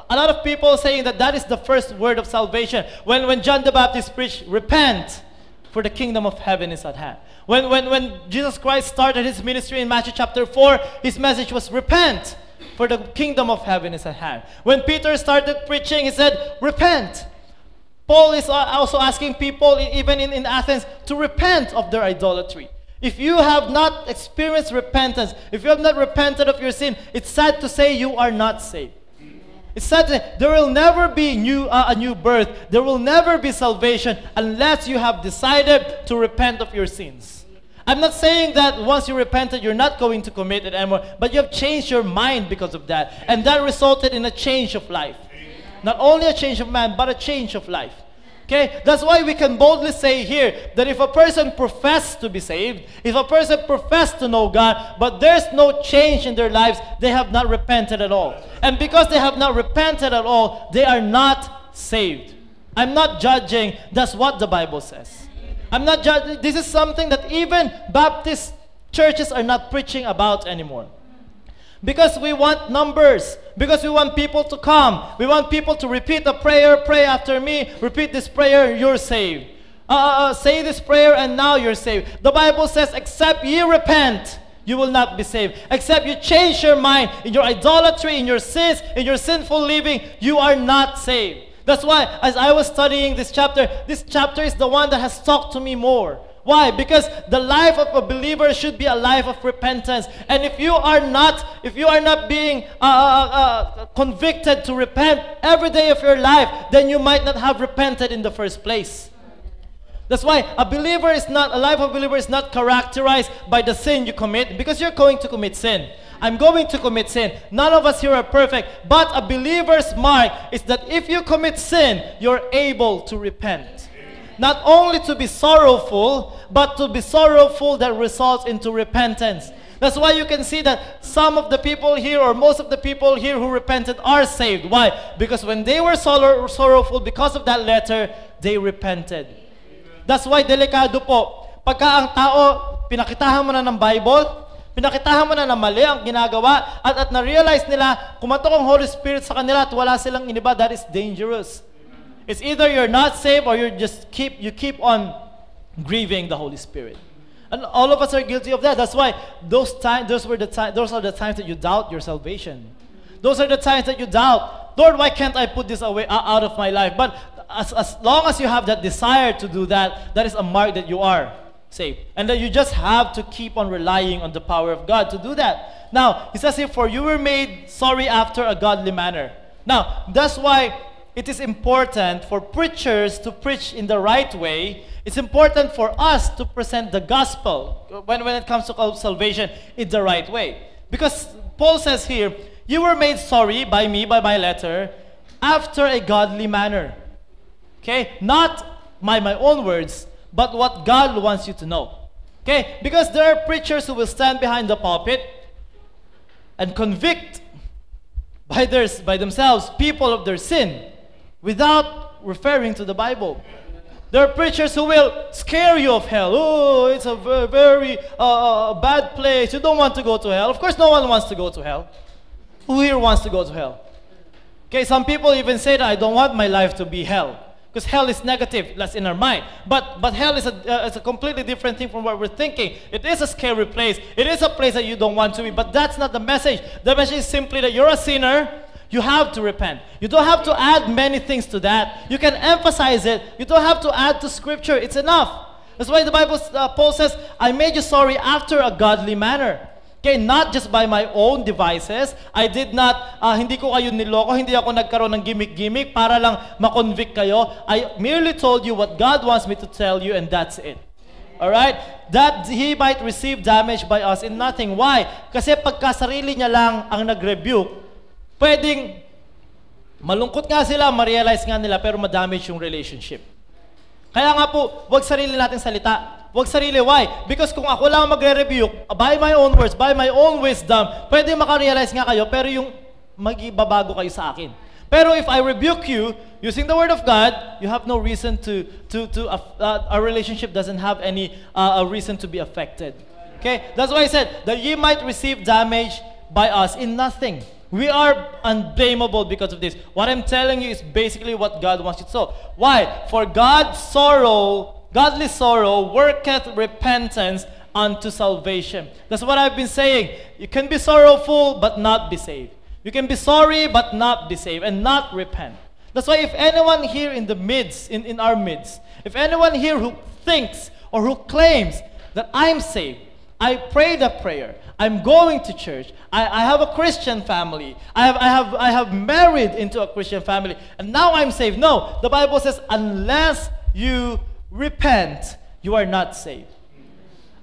a lot of people saying that that is the first word of salvation. When, when John the Baptist preached, repent, for the kingdom of heaven is at hand. When, when, when Jesus Christ started his ministry in Matthew chapter 4, his message was repent, for the kingdom of heaven is at hand. When Peter started preaching, he said, repent. Paul is also asking people, even in, in Athens, to repent of their idolatry. If you have not experienced repentance, if you have not repented of your sin, it's sad to say you are not saved. It's sad to say there will never be new, uh, a new birth. There will never be salvation unless you have decided to repent of your sins. I'm not saying that once you repented, you're not going to commit it anymore, but you have changed your mind because of that. And that resulted in a change of life. Not only a change of mind, but a change of life. Okay? That's why we can boldly say here that if a person professes to be saved, if a person professes to know God, but there's no change in their lives, they have not repented at all. And because they have not repented at all, they are not saved. I'm not judging, that's what the Bible says. I'm not judging, this is something that even Baptist churches are not preaching about anymore. Because we want numbers. Because we want people to come. We want people to repeat the prayer, pray after me, repeat this prayer, you're saved. Uh, uh, uh, say this prayer and now you're saved. The Bible says, except ye repent, you will not be saved. Except you change your mind in your idolatry, in your sins, in your sinful living, you are not saved. That's why, as I was studying this chapter, this chapter is the one that has talked to me more Why? Because the life of a believer should be a life of repentance. And if you are not, if you are not being uh, uh, uh, convicted to repent every day of your life, then you might not have repented in the first place. That's why a believer is not, a life of a believer is not characterized by the sin you commit because you're going to commit sin. I'm going to commit sin. None of us here are perfect. But a believer's mark is that if you commit sin, you're able to repent. Not only to be sorrowful, but to be sorrowful that results into repentance. That's why you can see that some of the people here, or most of the people here who repented, are saved. Why? Because when they were sorrow- sorrowful because of that letter, they repented. That's why delikado po. Pagka ang tao, pinakitahan mo na ng Bible, pinakitahan mo na na mali ang ginagawa, at at na-realize nila, kumatok ang Holy Spirit sa kanila at wala silang iniba, that is dangerous. It's either you're not saved or you just keep, you keep on grieving the Holy Spirit. And all of us are guilty of that. That's why those time, those were the time, those are the times that you doubt your salvation. Those are the times that you doubt, Lord, why can't I put this away uh, out of my life? But as, as long as you have that desire to do that, that is a mark that you are saved. And that you just have to keep on relying on the power of God to do that. Now, he says here, for you were made sorry after a godly manner. Now, that's why it is important for preachers to preach in the right way. It's important for us to present the gospel when, when it comes to salvation in the right way. Because Paul says here, you were made sorry by me, by my letter, after a godly manner. Okay? Not by my own words, but what God wants you to know. Okay? Because there are preachers who will stand behind the pulpit and convict by, their, by themselves people of their sin without referring to the Bible. There are preachers who will scare you of hell. Oh, it's a very, very uh, bad place. You don't want to go to hell. Of course, no one wants to go to hell. Who here wants to go to hell? Okay, some people even say that I don't want my life to be hell. Because hell is negative, that's in our mind. But, but hell is a, uh, is a completely different thing from what we're thinking. It is a scary place. It is a place that you don't want to be. But that's not the message. The message is simply that you're a sinner. You have to repent. You don't have to add many things to that. You can emphasize it. You don't have to add to scripture. It's enough. That's why the Bible, uh, Paul says, I made you sorry after a godly manner. Okay, not just by my own devices. I did not, uh, hindi ko kayo niloko, hindi ako nagkaroon ng gimmick-gimmick para lang makonvict kayo. I merely told you what God wants me to tell you and that's it. Alright? That he might receive damage by us in nothing. Why? Kasi pagka sarili niya lang ang nag-rebuke, pwedeng malungkot nga sila, ma-realize nga nila, pero ma-damage yung relationship. Kaya nga po, wag sarili natin salita. Wag sarili. Why? Because kung ako lang magre-rebuke, by my own words, by my own wisdom, pwede makarealize nga kayo, pero yung magibabago kayo sa akin. Pero if I rebuke you using the word of God, you have no reason to to to uh, uh, our relationship doesn't have any uh, a reason to be affected. Okay? That's why I said that ye might receive damage by us in nothing. We are unblameable because of this. What I'm telling you is basically what God wants you to know. Why? For God's sorrow Godly sorrow worketh repentance unto salvation. That's what I've been saying. You can be sorrowful but not be saved. You can be sorry but not be saved and not repent. That's why if anyone here in the midst, in, in our midst, if anyone here who thinks or who claims that I'm saved, I pray the prayer, I'm going to church, I, I have a Christian family, I have, I, have, I have married into a Christian family, and now I'm saved. No, the Bible says, unless you repent, you are not saved.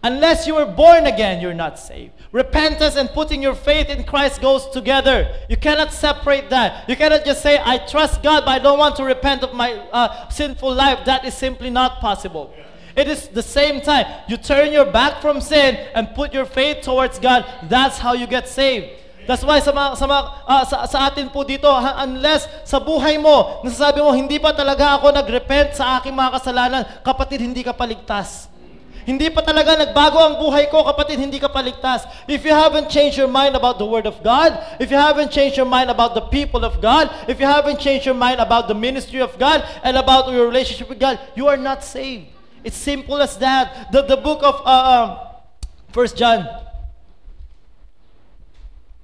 Unless you were born again, you're not saved. Repentance and putting your faith in Christ goes together. You cannot separate that. You cannot just say, I trust God, but I don't want to repent of my uh, sinful life. That is simply not possible. It is the same time. You turn your back from sin and put your faith towards God. That's how you get saved. That's why sa, mga, sa, mga, uh, sa, sa atin po dito, unless sa buhay mo, nasasabi mo, hindi pa talaga ako nag-repent sa aking mga kasalanan, kapatid, hindi ka paligtas. Hindi pa talaga nagbago ang buhay ko, kapatid, hindi ka paligtas. If you haven't changed your mind about the Word of God, if you haven't changed your mind about the people of God, if you haven't changed your mind about the ministry of God and about your relationship with God, you are not saved. It's simple as that. The, the book of uh, um, 1 John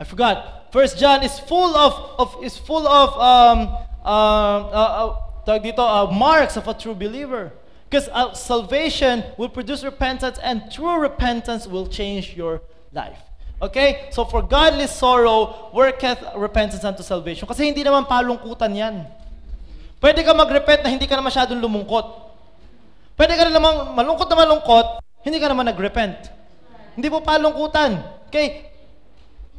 I forgot. First John is full of, of is full of um, uh, uh, uh, dito, uh, marks of a true believer. Because uh, salvation will produce repentance, and true repentance will change your life. Okay? So for godly sorrow, worketh repentance unto salvation. Kasi hindi naman palungkutan yan. Pwede ka mag-repent na hindi ka na masyadong lumungkot. Pwede ka rin namang malungkot na malungkot, hindi ka naman nag-repent. Hindi po palungkutan. Okay?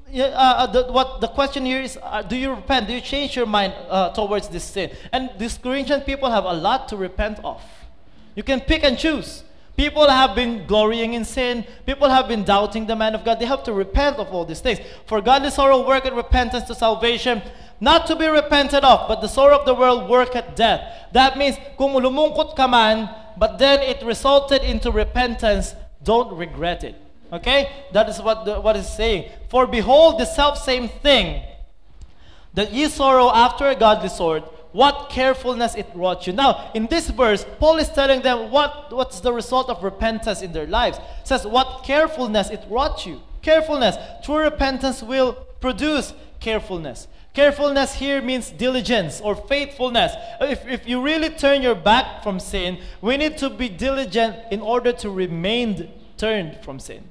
Uh, uh, the, what the question here is, uh, do you repent? Do you change your mind uh, towards this sin? And these Corinthian people have a lot to repent of. You can pick and choose. People have been glorying in sin. People have been doubting the man of God. They have to repent of all these things. For godly sorrow worketh repentance to salvation, not to be repented of, but the sorrow of the world worketh death. That means, kung lumungkot ka man, but then it resulted into repentance, don't regret it. Okay? That is what the, what is saying. For behold, the self same thing that ye sorrow after a godly sort, what carefulness it wrought you. Now, in this verse, Paul is telling them what, what's the result of repentance in their lives. It says, what carefulness it wrought you. Carefulness. True repentance will produce carefulness. Carefulness here means diligence or faithfulness. Uh, if, if you really turn your back from sin, we need to be diligent in order to remain turned from sin.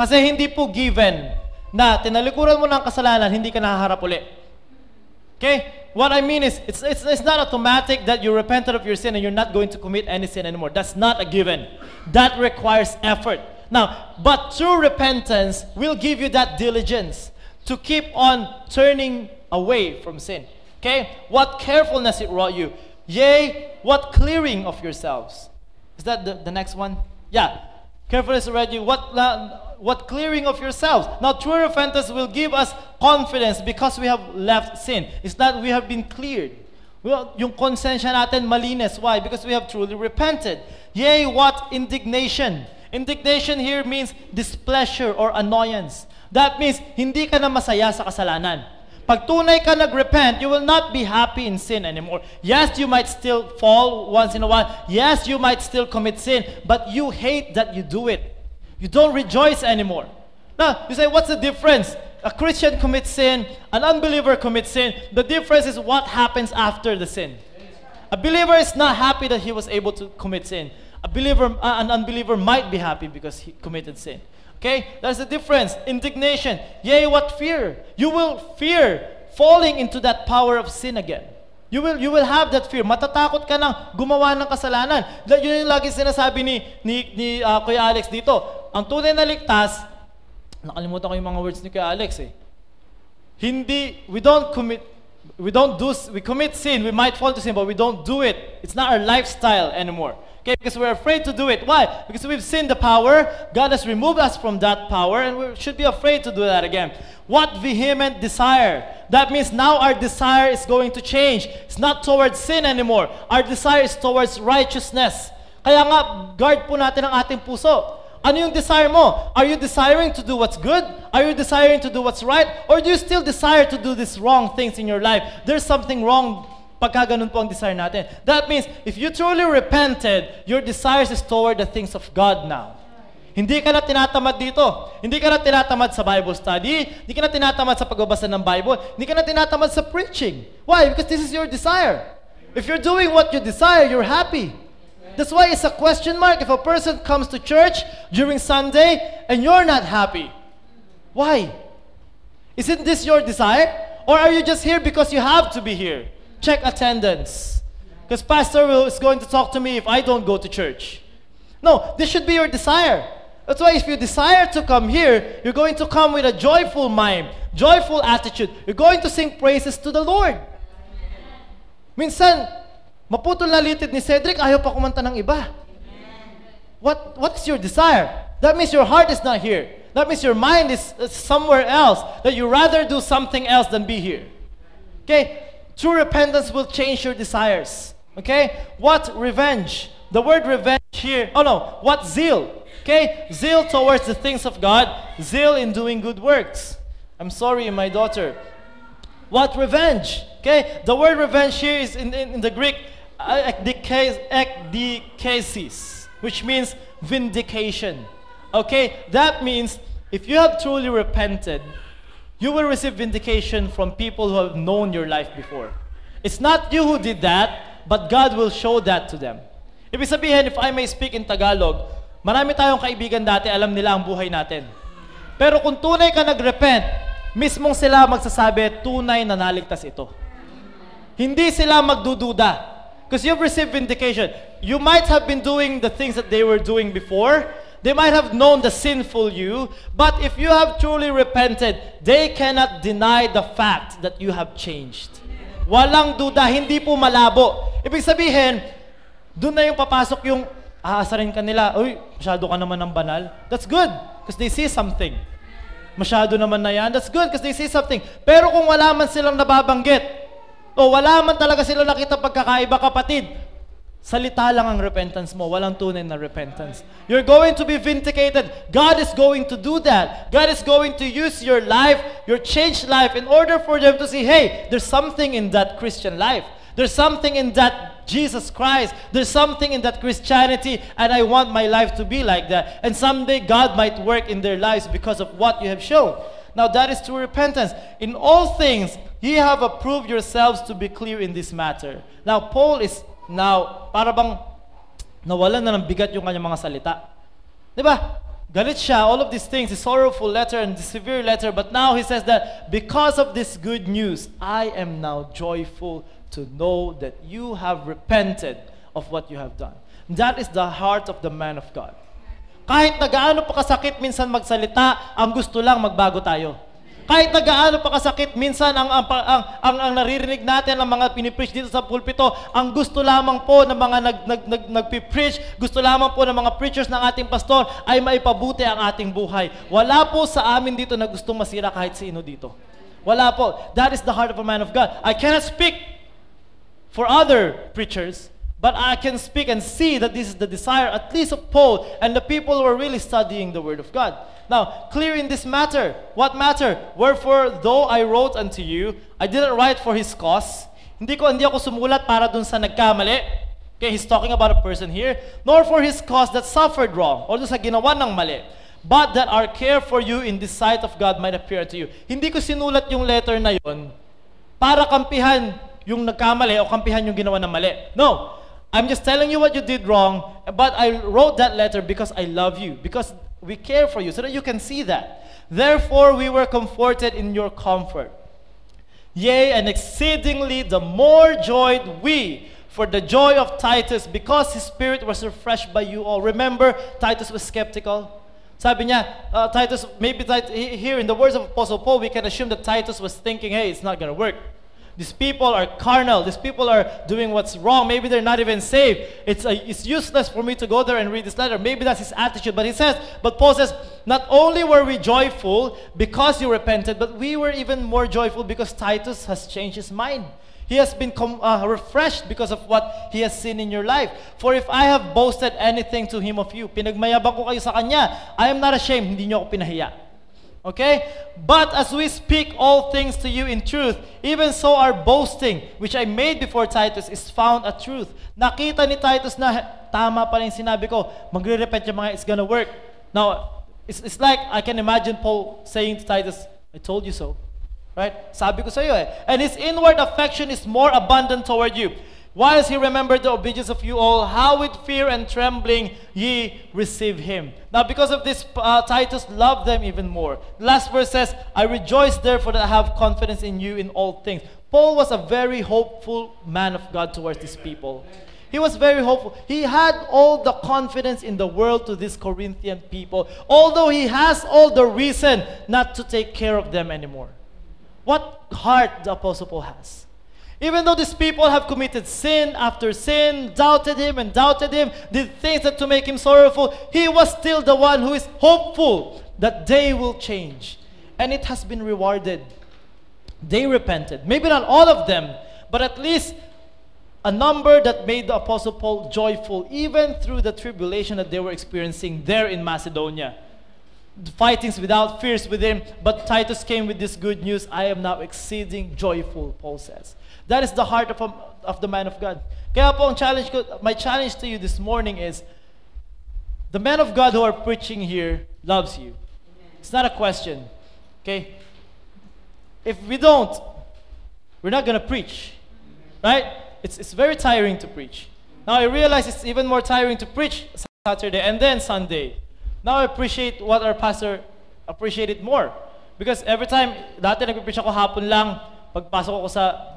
Kasi hindi po given na tinalikuran mo ng kasalanan, hindi ka nahaharap uli. Okay? What I mean is, it's, it's, it's not automatic that you repented of your sin and you're not going to commit any sin anymore. That's not a given. That requires effort. Now, but true repentance will give you that diligence to keep on turning away from sin. Okay? What carefulness it wrought you. Yea, what clearing of yourselves. Is that the, the next one? Yeah. Carefulness read you. What, uh, what clearing of yourselves. Now, true repentance will give us confidence because we have left sin. It's that we have been cleared. Well, yung konsensya natin malinis. Why? Because we have truly repented. Yea, what indignation. Indignation here means displeasure or annoyance. That means hindi ka na masaya sa kasalanan. Pag tunay ka nag-repent, you will not be happy in sin anymore. Yes, you might still fall once in a while. Yes, you might still commit sin, but you hate that you do it. You don't rejoice anymore. Now, you say, what's the difference? A Christian commits sin, an unbeliever commits sin. The difference is what happens after the sin. A believer is not happy that he was able to commit sin. A believer, uh, an unbeliever might be happy because he committed sin. Okay? That's the difference. Indignation. Yea, what fear? You will fear falling into that power of sin again. You will, you will have that fear. Matatakot ka nang gumawa ng kasalanan. Yun yung lagi sinasabi ni, ni, ni uh, Kuya Alex dito. Ang tunay na ligtas, nakalimutan ko yung mga words ni Kuya Alex eh. Hindi, we don't commit, we don't do, we commit sin, we might fall to sin, but we don't do it. It's not our lifestyle anymore. Okay, because we're afraid to do it. Why? Because we've seen the power. God has removed us from that power, and we should be afraid to do that again. What vehement desire? That means now our desire is going to change. It's not towards sin anymore. Our desire is towards righteousness. Kaya nga, guard po natin ang ating puso. Ano yung desire mo? Are you desiring to do what's good? Are you desiring to do what's right? Or do you still desire to do these wrong things in your life? There's something wrong pagka po ang desire natin. That means, if you truly repented, your desires is toward the things of God now. Hindi ka na tinatamad dito. Hindi ka na tinatamad sa Bible study. Hindi ka na tinatamad sa pagbabasa ng Bible. Hindi ka na tinatamad sa preaching. Why? Because this is your desire. If you're doing what you desire, you're happy. That's why it's a question mark if a person comes to church during Sunday and you're not happy. Why? Isn't this your desire? Or are you just here because you have to be here? Check attendance. Because pastor is going to talk to me if I don't go to church. No, this should be your desire. That's why if you desire to come here, you're going to come with a joyful mind, joyful attitude. You're going to sing praises to the Lord. Minsan, maputol na litid ni Cedric, ayaw pa kumanta ng iba. What, what is your desire? That means your heart is not here. That means your mind is somewhere else. That you rather do something else than be here. Okay? True repentance will change your desires. Okay? What revenge? The word revenge here, oh no, what zeal? Okay? Zeal towards the things of God, zeal in doing good works. I'm sorry, my daughter. What revenge? Okay? The word revenge here is in, in, in the Greek, uh, ekdikesis, which means vindication. Okay? That means if you have truly repented, you will receive vindication from people who have known your life before. It's not you who did that, but God will show that to them. Ibig sabihin, if I may speak in Tagalog, marami tayong kaibigan dati, alam nila ang buhay natin. Pero kung tunay ka nag-repent, mismong sila magsasabi, tunay na naligtas ito. Hindi sila magdududa. Because you've received vindication. You might have been doing the things that they were doing before. They might have known the sinful you. But if you have truly repented, they cannot deny the fact that you have changed. Walang duda, hindi po malabo. Ibig sabihin, doon na yung papasok yung aasarin ka nila, uy, masyado ka naman ng banal. That's good, because they see something. Masyado naman na yan. That's good, because they see something. Pero kung wala man silang nababanggit, o wala man talaga sila nakita pagkakaiba, kapatid, salita lang ang repentance mo, walang tunay na repentance. You're going to be vindicated. God is going to do that. God is going to use your life, your changed life, in order for them to see, hey, there's something in that Christian life. There's something in that Jesus Christ. There's something in that Christianity, and I want my life to be like that. And someday God might work in their lives because of what you have shown. Now that is true repentance. In all things, ye have approved yourselves to be clear in this matter. Now Paul is now, para bang nawalan na ng bigat yung kanyang mga salita. Di ba? Galit siya, all of these things, the sorrowful letter and the severe letter, but now he says that because of this good news, I am now joyful to know that you have repented of what you have done. That is the heart of the man of God. Kahit na gaano pa kasakit minsan magsalita, ang gusto lang magbago tayo. Kahit na gaano pa kasakit minsan ang ang, ang, ang, ang naririnig natin ng mga pinipreach dito sa pulpito, ang gusto lamang po ng mga nag, nag, nag, nagpipreach, gusto lamang po ng mga preachers ng ating pastor ay maipabuti ang ating buhay. Wala po sa amin dito na gustong masira kahit sino dito. Wala po. That is the heart of a man of God. I cannot speak for other preachers, but I can speak and see that this is the desire, at least of Paul and the people who are really studying the Word of God. Now, clear in this matter. What matter? Wherefore, though I wrote unto you, I didn't write for his cause. Hindi ko hindi ako sumulat para dun sa nagkamali. Okay, he's talking about a person here. Nor for his cause that suffered wrong, or sa ginawa ng mali. But that our care for you in the sight of God might appear to you. Hindi ko sinulat yung letter na yon para kampihan yung nagkamali o kampihan yung ginawa ng mali. No. I'm just telling you what you did wrong, but I wrote that letter because I love you, because we care for you, so that you can see that. Therefore, we were comforted in your comfort. Yea, and exceedingly the more joyed we for the joy of Titus, because his spirit was refreshed by you all. Remember, Titus was skeptical. Sabi niya, uh, Titus, maybe Titus, here in the words of Apostle Paul, we can assume that Titus was thinking, hey, it's not going to work. These people are carnal. These people are doing what's wrong. Maybe they're not even saved. It's, a, it's useless for me to go there and read this letter. Maybe that's his attitude. But he says, but Paul says, not only were we joyful because you repented, but we were even more joyful because Titus has changed his mind. He has been uh, refreshed because of what he has seen in your life. For if I have boasted anything to him of you, pinagmayabang ko kayo sa kanya, I am not ashamed, hindi niyo ako pinahiya. Okay? But as we speak all things to you in truth, even so our boasting, which I made before Titus, is found a truth. Nakita ni Titus na tama pala yung sinabi ko, magre-repent yung mga it's gonna work. Now, it's, it's like I can imagine Paul saying to Titus, I told you so. Right? Sabi ko sa iyo eh. And his inward affection is more abundant toward you. Whilst he remembered the obedience of you all, how with fear and trembling ye receive him. Now, because of this, uh, Titus loved them even more. Last verse says, I rejoice therefore that I have confidence in you in all things. Paul was a very hopeful man of God towards these people. He was very hopeful. He had all the confidence in the world to these Corinthian people, although he has all the reason not to take care of them anymore. What heart the Apostle Paul has. Even though these people have committed sin after sin, doubted him and doubted him, did things that to make him sorrowful, he was still the one who is hopeful that they will change. And it has been rewarded. They repented. Maybe not all of them, but at least a number that made the Apostle Paul joyful, even through the tribulation that they were experiencing there in Macedonia. The fightings without fears within, but Titus came with this good news. I am now exceeding joyful, Paul says. That is the heart of, a, of the man of God. Kaya po ang challenge ko, my challenge to you this morning is, the men of God who are preaching here loves you. It's not a question. Okay? If we don't, we're not going to preach. Right? It's, it's very tiring to preach. Now I realize it's even more tiring to preach Saturday and then Sunday. Now I appreciate what our pastor appreciated more. Because every time, dati nagpipreach ako hapon lang, pagpasok ako sa,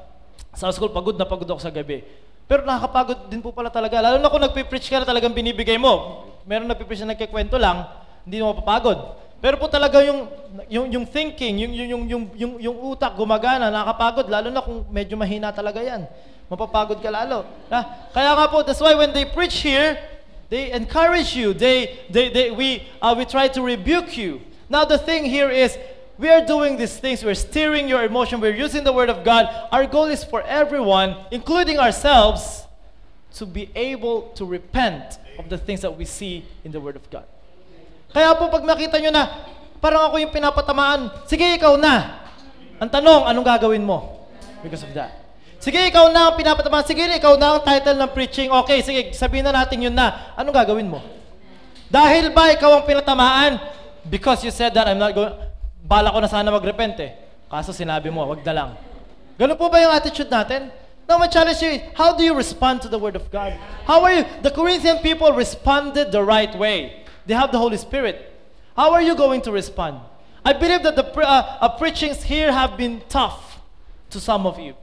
sa school, pagod na pagod ako sa gabi. Pero nakakapagod din po pala talaga. Lalo na kung nagpipreach ka na talagang binibigay mo. Meron nagpipreach na nagkikwento lang, hindi mo mapapagod. Pero po talaga yung, yung, yung thinking, yung, yung, yung, yung, yung, yung utak gumagana, nakakapagod. Lalo na kung medyo mahina talaga yan. Mapapagod ka lalo. Na, kaya nga po, that's why when they preach here, they encourage you. They, they, they, we, uh, we try to rebuke you. Now the thing here is, we are doing these things. We're steering your emotion. We're using the Word of God. Our goal is for everyone, including ourselves, to be able to repent of the things that we see in the Word of God. Kaya po pag makita nyo na, parang ako yung pinapatamaan, sige ikaw na. Ang tanong, anong gagawin mo? Because of that. Sige, ikaw na ang pinapatamaan. Sige, ikaw na ang title ng preaching. Okay, sige, sabihin na natin yun na. Anong gagawin mo? Dahil ba ikaw ang pinatamaan? Because you said that I'm not going, bala ko na sana magrepent eh. Kaso sinabi mo, wag na lang. Ganun po ba yung attitude natin? Now my challenge you, how do you respond to the Word of God? How are you? The Corinthian people responded the right way. They have the Holy Spirit. How are you going to respond? I believe that the uh, uh, preachings here have been tough to some of you.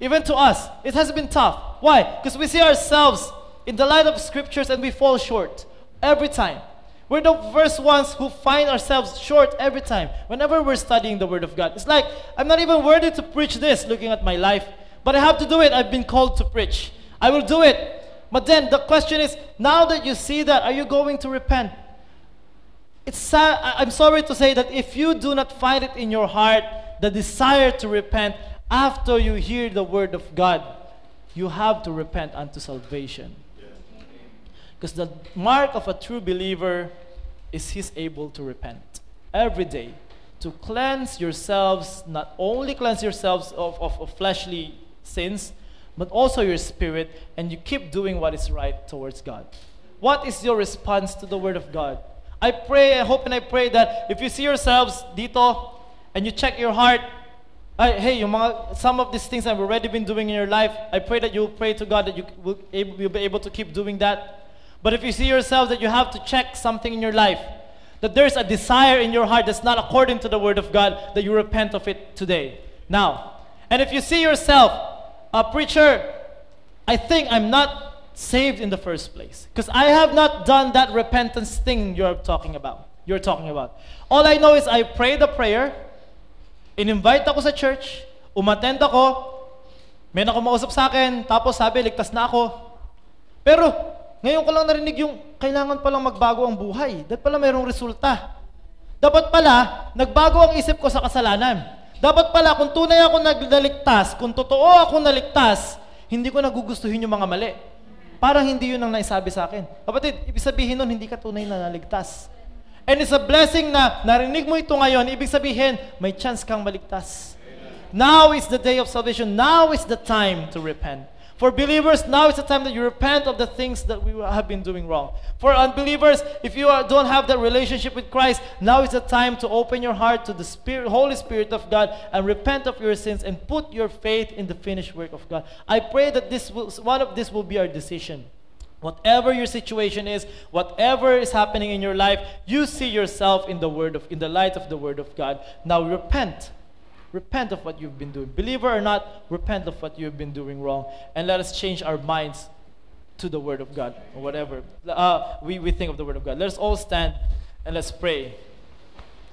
Even to us, it has been tough. Why? Because we see ourselves in the light of scriptures and we fall short every time. We're the first ones who find ourselves short every time whenever we're studying the Word of God. It's like, I'm not even worthy to preach this looking at my life, but I have to do it. I've been called to preach. I will do it. But then the question is, now that you see that, are you going to repent? It's sad, I'm sorry to say that if you do not find it in your heart, the desire to repent after you hear the word of God, you have to repent unto salvation. Because the mark of a true believer is he's able to repent every day. To cleanse yourselves, not only cleanse yourselves of, of, of fleshly sins, but also your spirit, and you keep doing what is right towards God. What is your response to the Word of God? I pray, I hope and I pray that if you see yourselves dito and you check your heart, ay, hey, yung mga, some of these things I've already been doing in your life, I pray that you'll pray to God that you you'll be able to keep doing that. But if you see yourself that you have to check something in your life, that there's a desire in your heart that's not according to the Word of God, that you repent of it today. Now, and if you see yourself, a preacher, I think I'm not saved in the first place. Because I have not done that repentance thing you're talking about. You're talking about. All I know is I pray the prayer, in-invite ako sa church, umattend ako, may nakausap sa akin, tapos sabi, ligtas na ako. Pero, ngayon ko lang narinig yung kailangan palang magbago ang buhay. Dapat pala mayroong resulta. Dapat pala, nagbago ang isip ko sa kasalanan. Dapat pala, kung tunay ako nagdaligtas, kung totoo ako naligtas, hindi ko nagugustuhin yung mga mali. Parang hindi yun ang naisabi sa akin. Kapatid, ibig sabihin nun, hindi ka tunay na naligtas. And it's a blessing na narinig mo ito ngayon, ibig sabihin, may chance kang maligtas. Now is the day of salvation. Now is the time to repent. For believers, now is the time that you repent of the things that we have been doing wrong. For unbelievers, if you are, don't have that relationship with Christ, now is the time to open your heart to the Spirit, Holy Spirit of God and repent of your sins and put your faith in the finished work of God. I pray that this will, one of this will be our decision. Whatever your situation is, whatever is happening in your life, you see yourself in the word of in the light of the word of God. Now repent. Repent of what you've been doing. Believer or not, repent of what you've been doing wrong. And let us change our minds to the Word of God, or whatever uh, we, we think of the Word of God. Let us all stand and let's pray.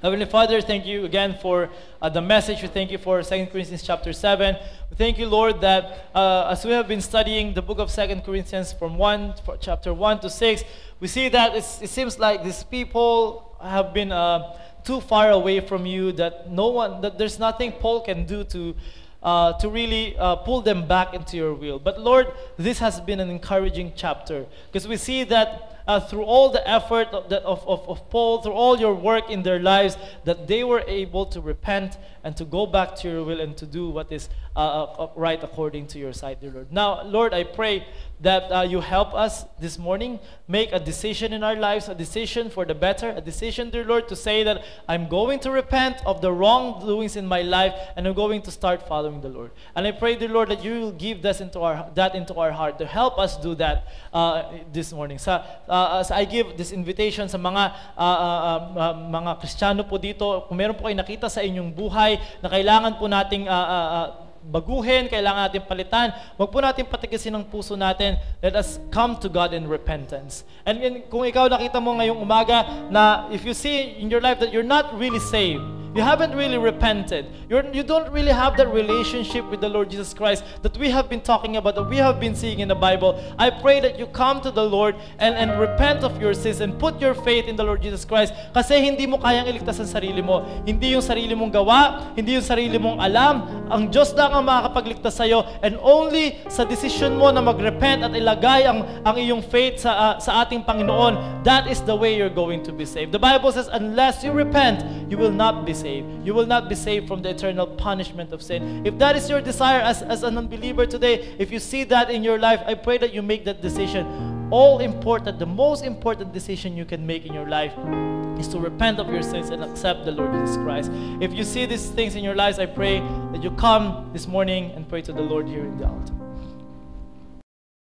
Heavenly Father, thank you again for uh, the message. We thank you for 2 Corinthians chapter 7. We thank you, Lord, that uh, as we have been studying the book of 2 Corinthians from 1, chapter 1 to 6, we see that it seems like these people have been uh, too far away from you that no one that there's nothing Paul can do to uh, to really uh, pull them back into your will. But Lord, this has been an encouraging chapter because we see that uh, through all the effort of, the, of, of, of Paul, through all your work in their lives, that they were able to repent and to go back to your will and to do what is uh, uh, right according to your sight, dear Lord. Now, Lord, I pray that uh, you help us this morning make a decision in our lives, a decision for the better, a decision, dear Lord, to say that I'm going to repent of the wrongdoings in my life and I'm going to start following the Lord. And I pray, dear Lord, that you will give this into our, that into our heart to help us do that uh, this morning. Sa, uh, as I give this invitation sa mga uh, uh, uh, mga Kristiyano po dito, kung meron po kayo nakita sa inyong buhay na kailangan po nating uh, uh, baguhin, kailangan natin palitan. Huwag po natin patikisin ang puso natin. Let us come to God in repentance. And, and kung ikaw nakita mo ngayong umaga na if you see in your life that you're not really saved, you haven't really repented. You're, you don't really have that relationship with the Lord Jesus Christ that we have been talking about, that we have been seeing in the Bible. I pray that you come to the Lord and, and repent of your sins and put your faith in the Lord Jesus Christ. Kasi hindi mo kayang iligtas ang sarili mo. Hindi yung sarili mong gawa, hindi yung sarili mong alam. Ang Diyos lang ang makakapagligtas sa'yo. And only sa decision mo na mag-repent at ilagay ang, ang iyong faith sa, uh, sa ating Panginoon, that is the way you're going to be saved. The Bible says, unless you repent, you will not be saved. You will not be saved from the eternal punishment of sin. If that is your desire as, as an unbeliever today, if you see that in your life, I pray that you make that decision. All important, the most important decision you can make in your life is to repent of your sins and accept the Lord Jesus Christ. If you see these things in your lives, I pray that you come this morning and pray to the Lord here in the altar.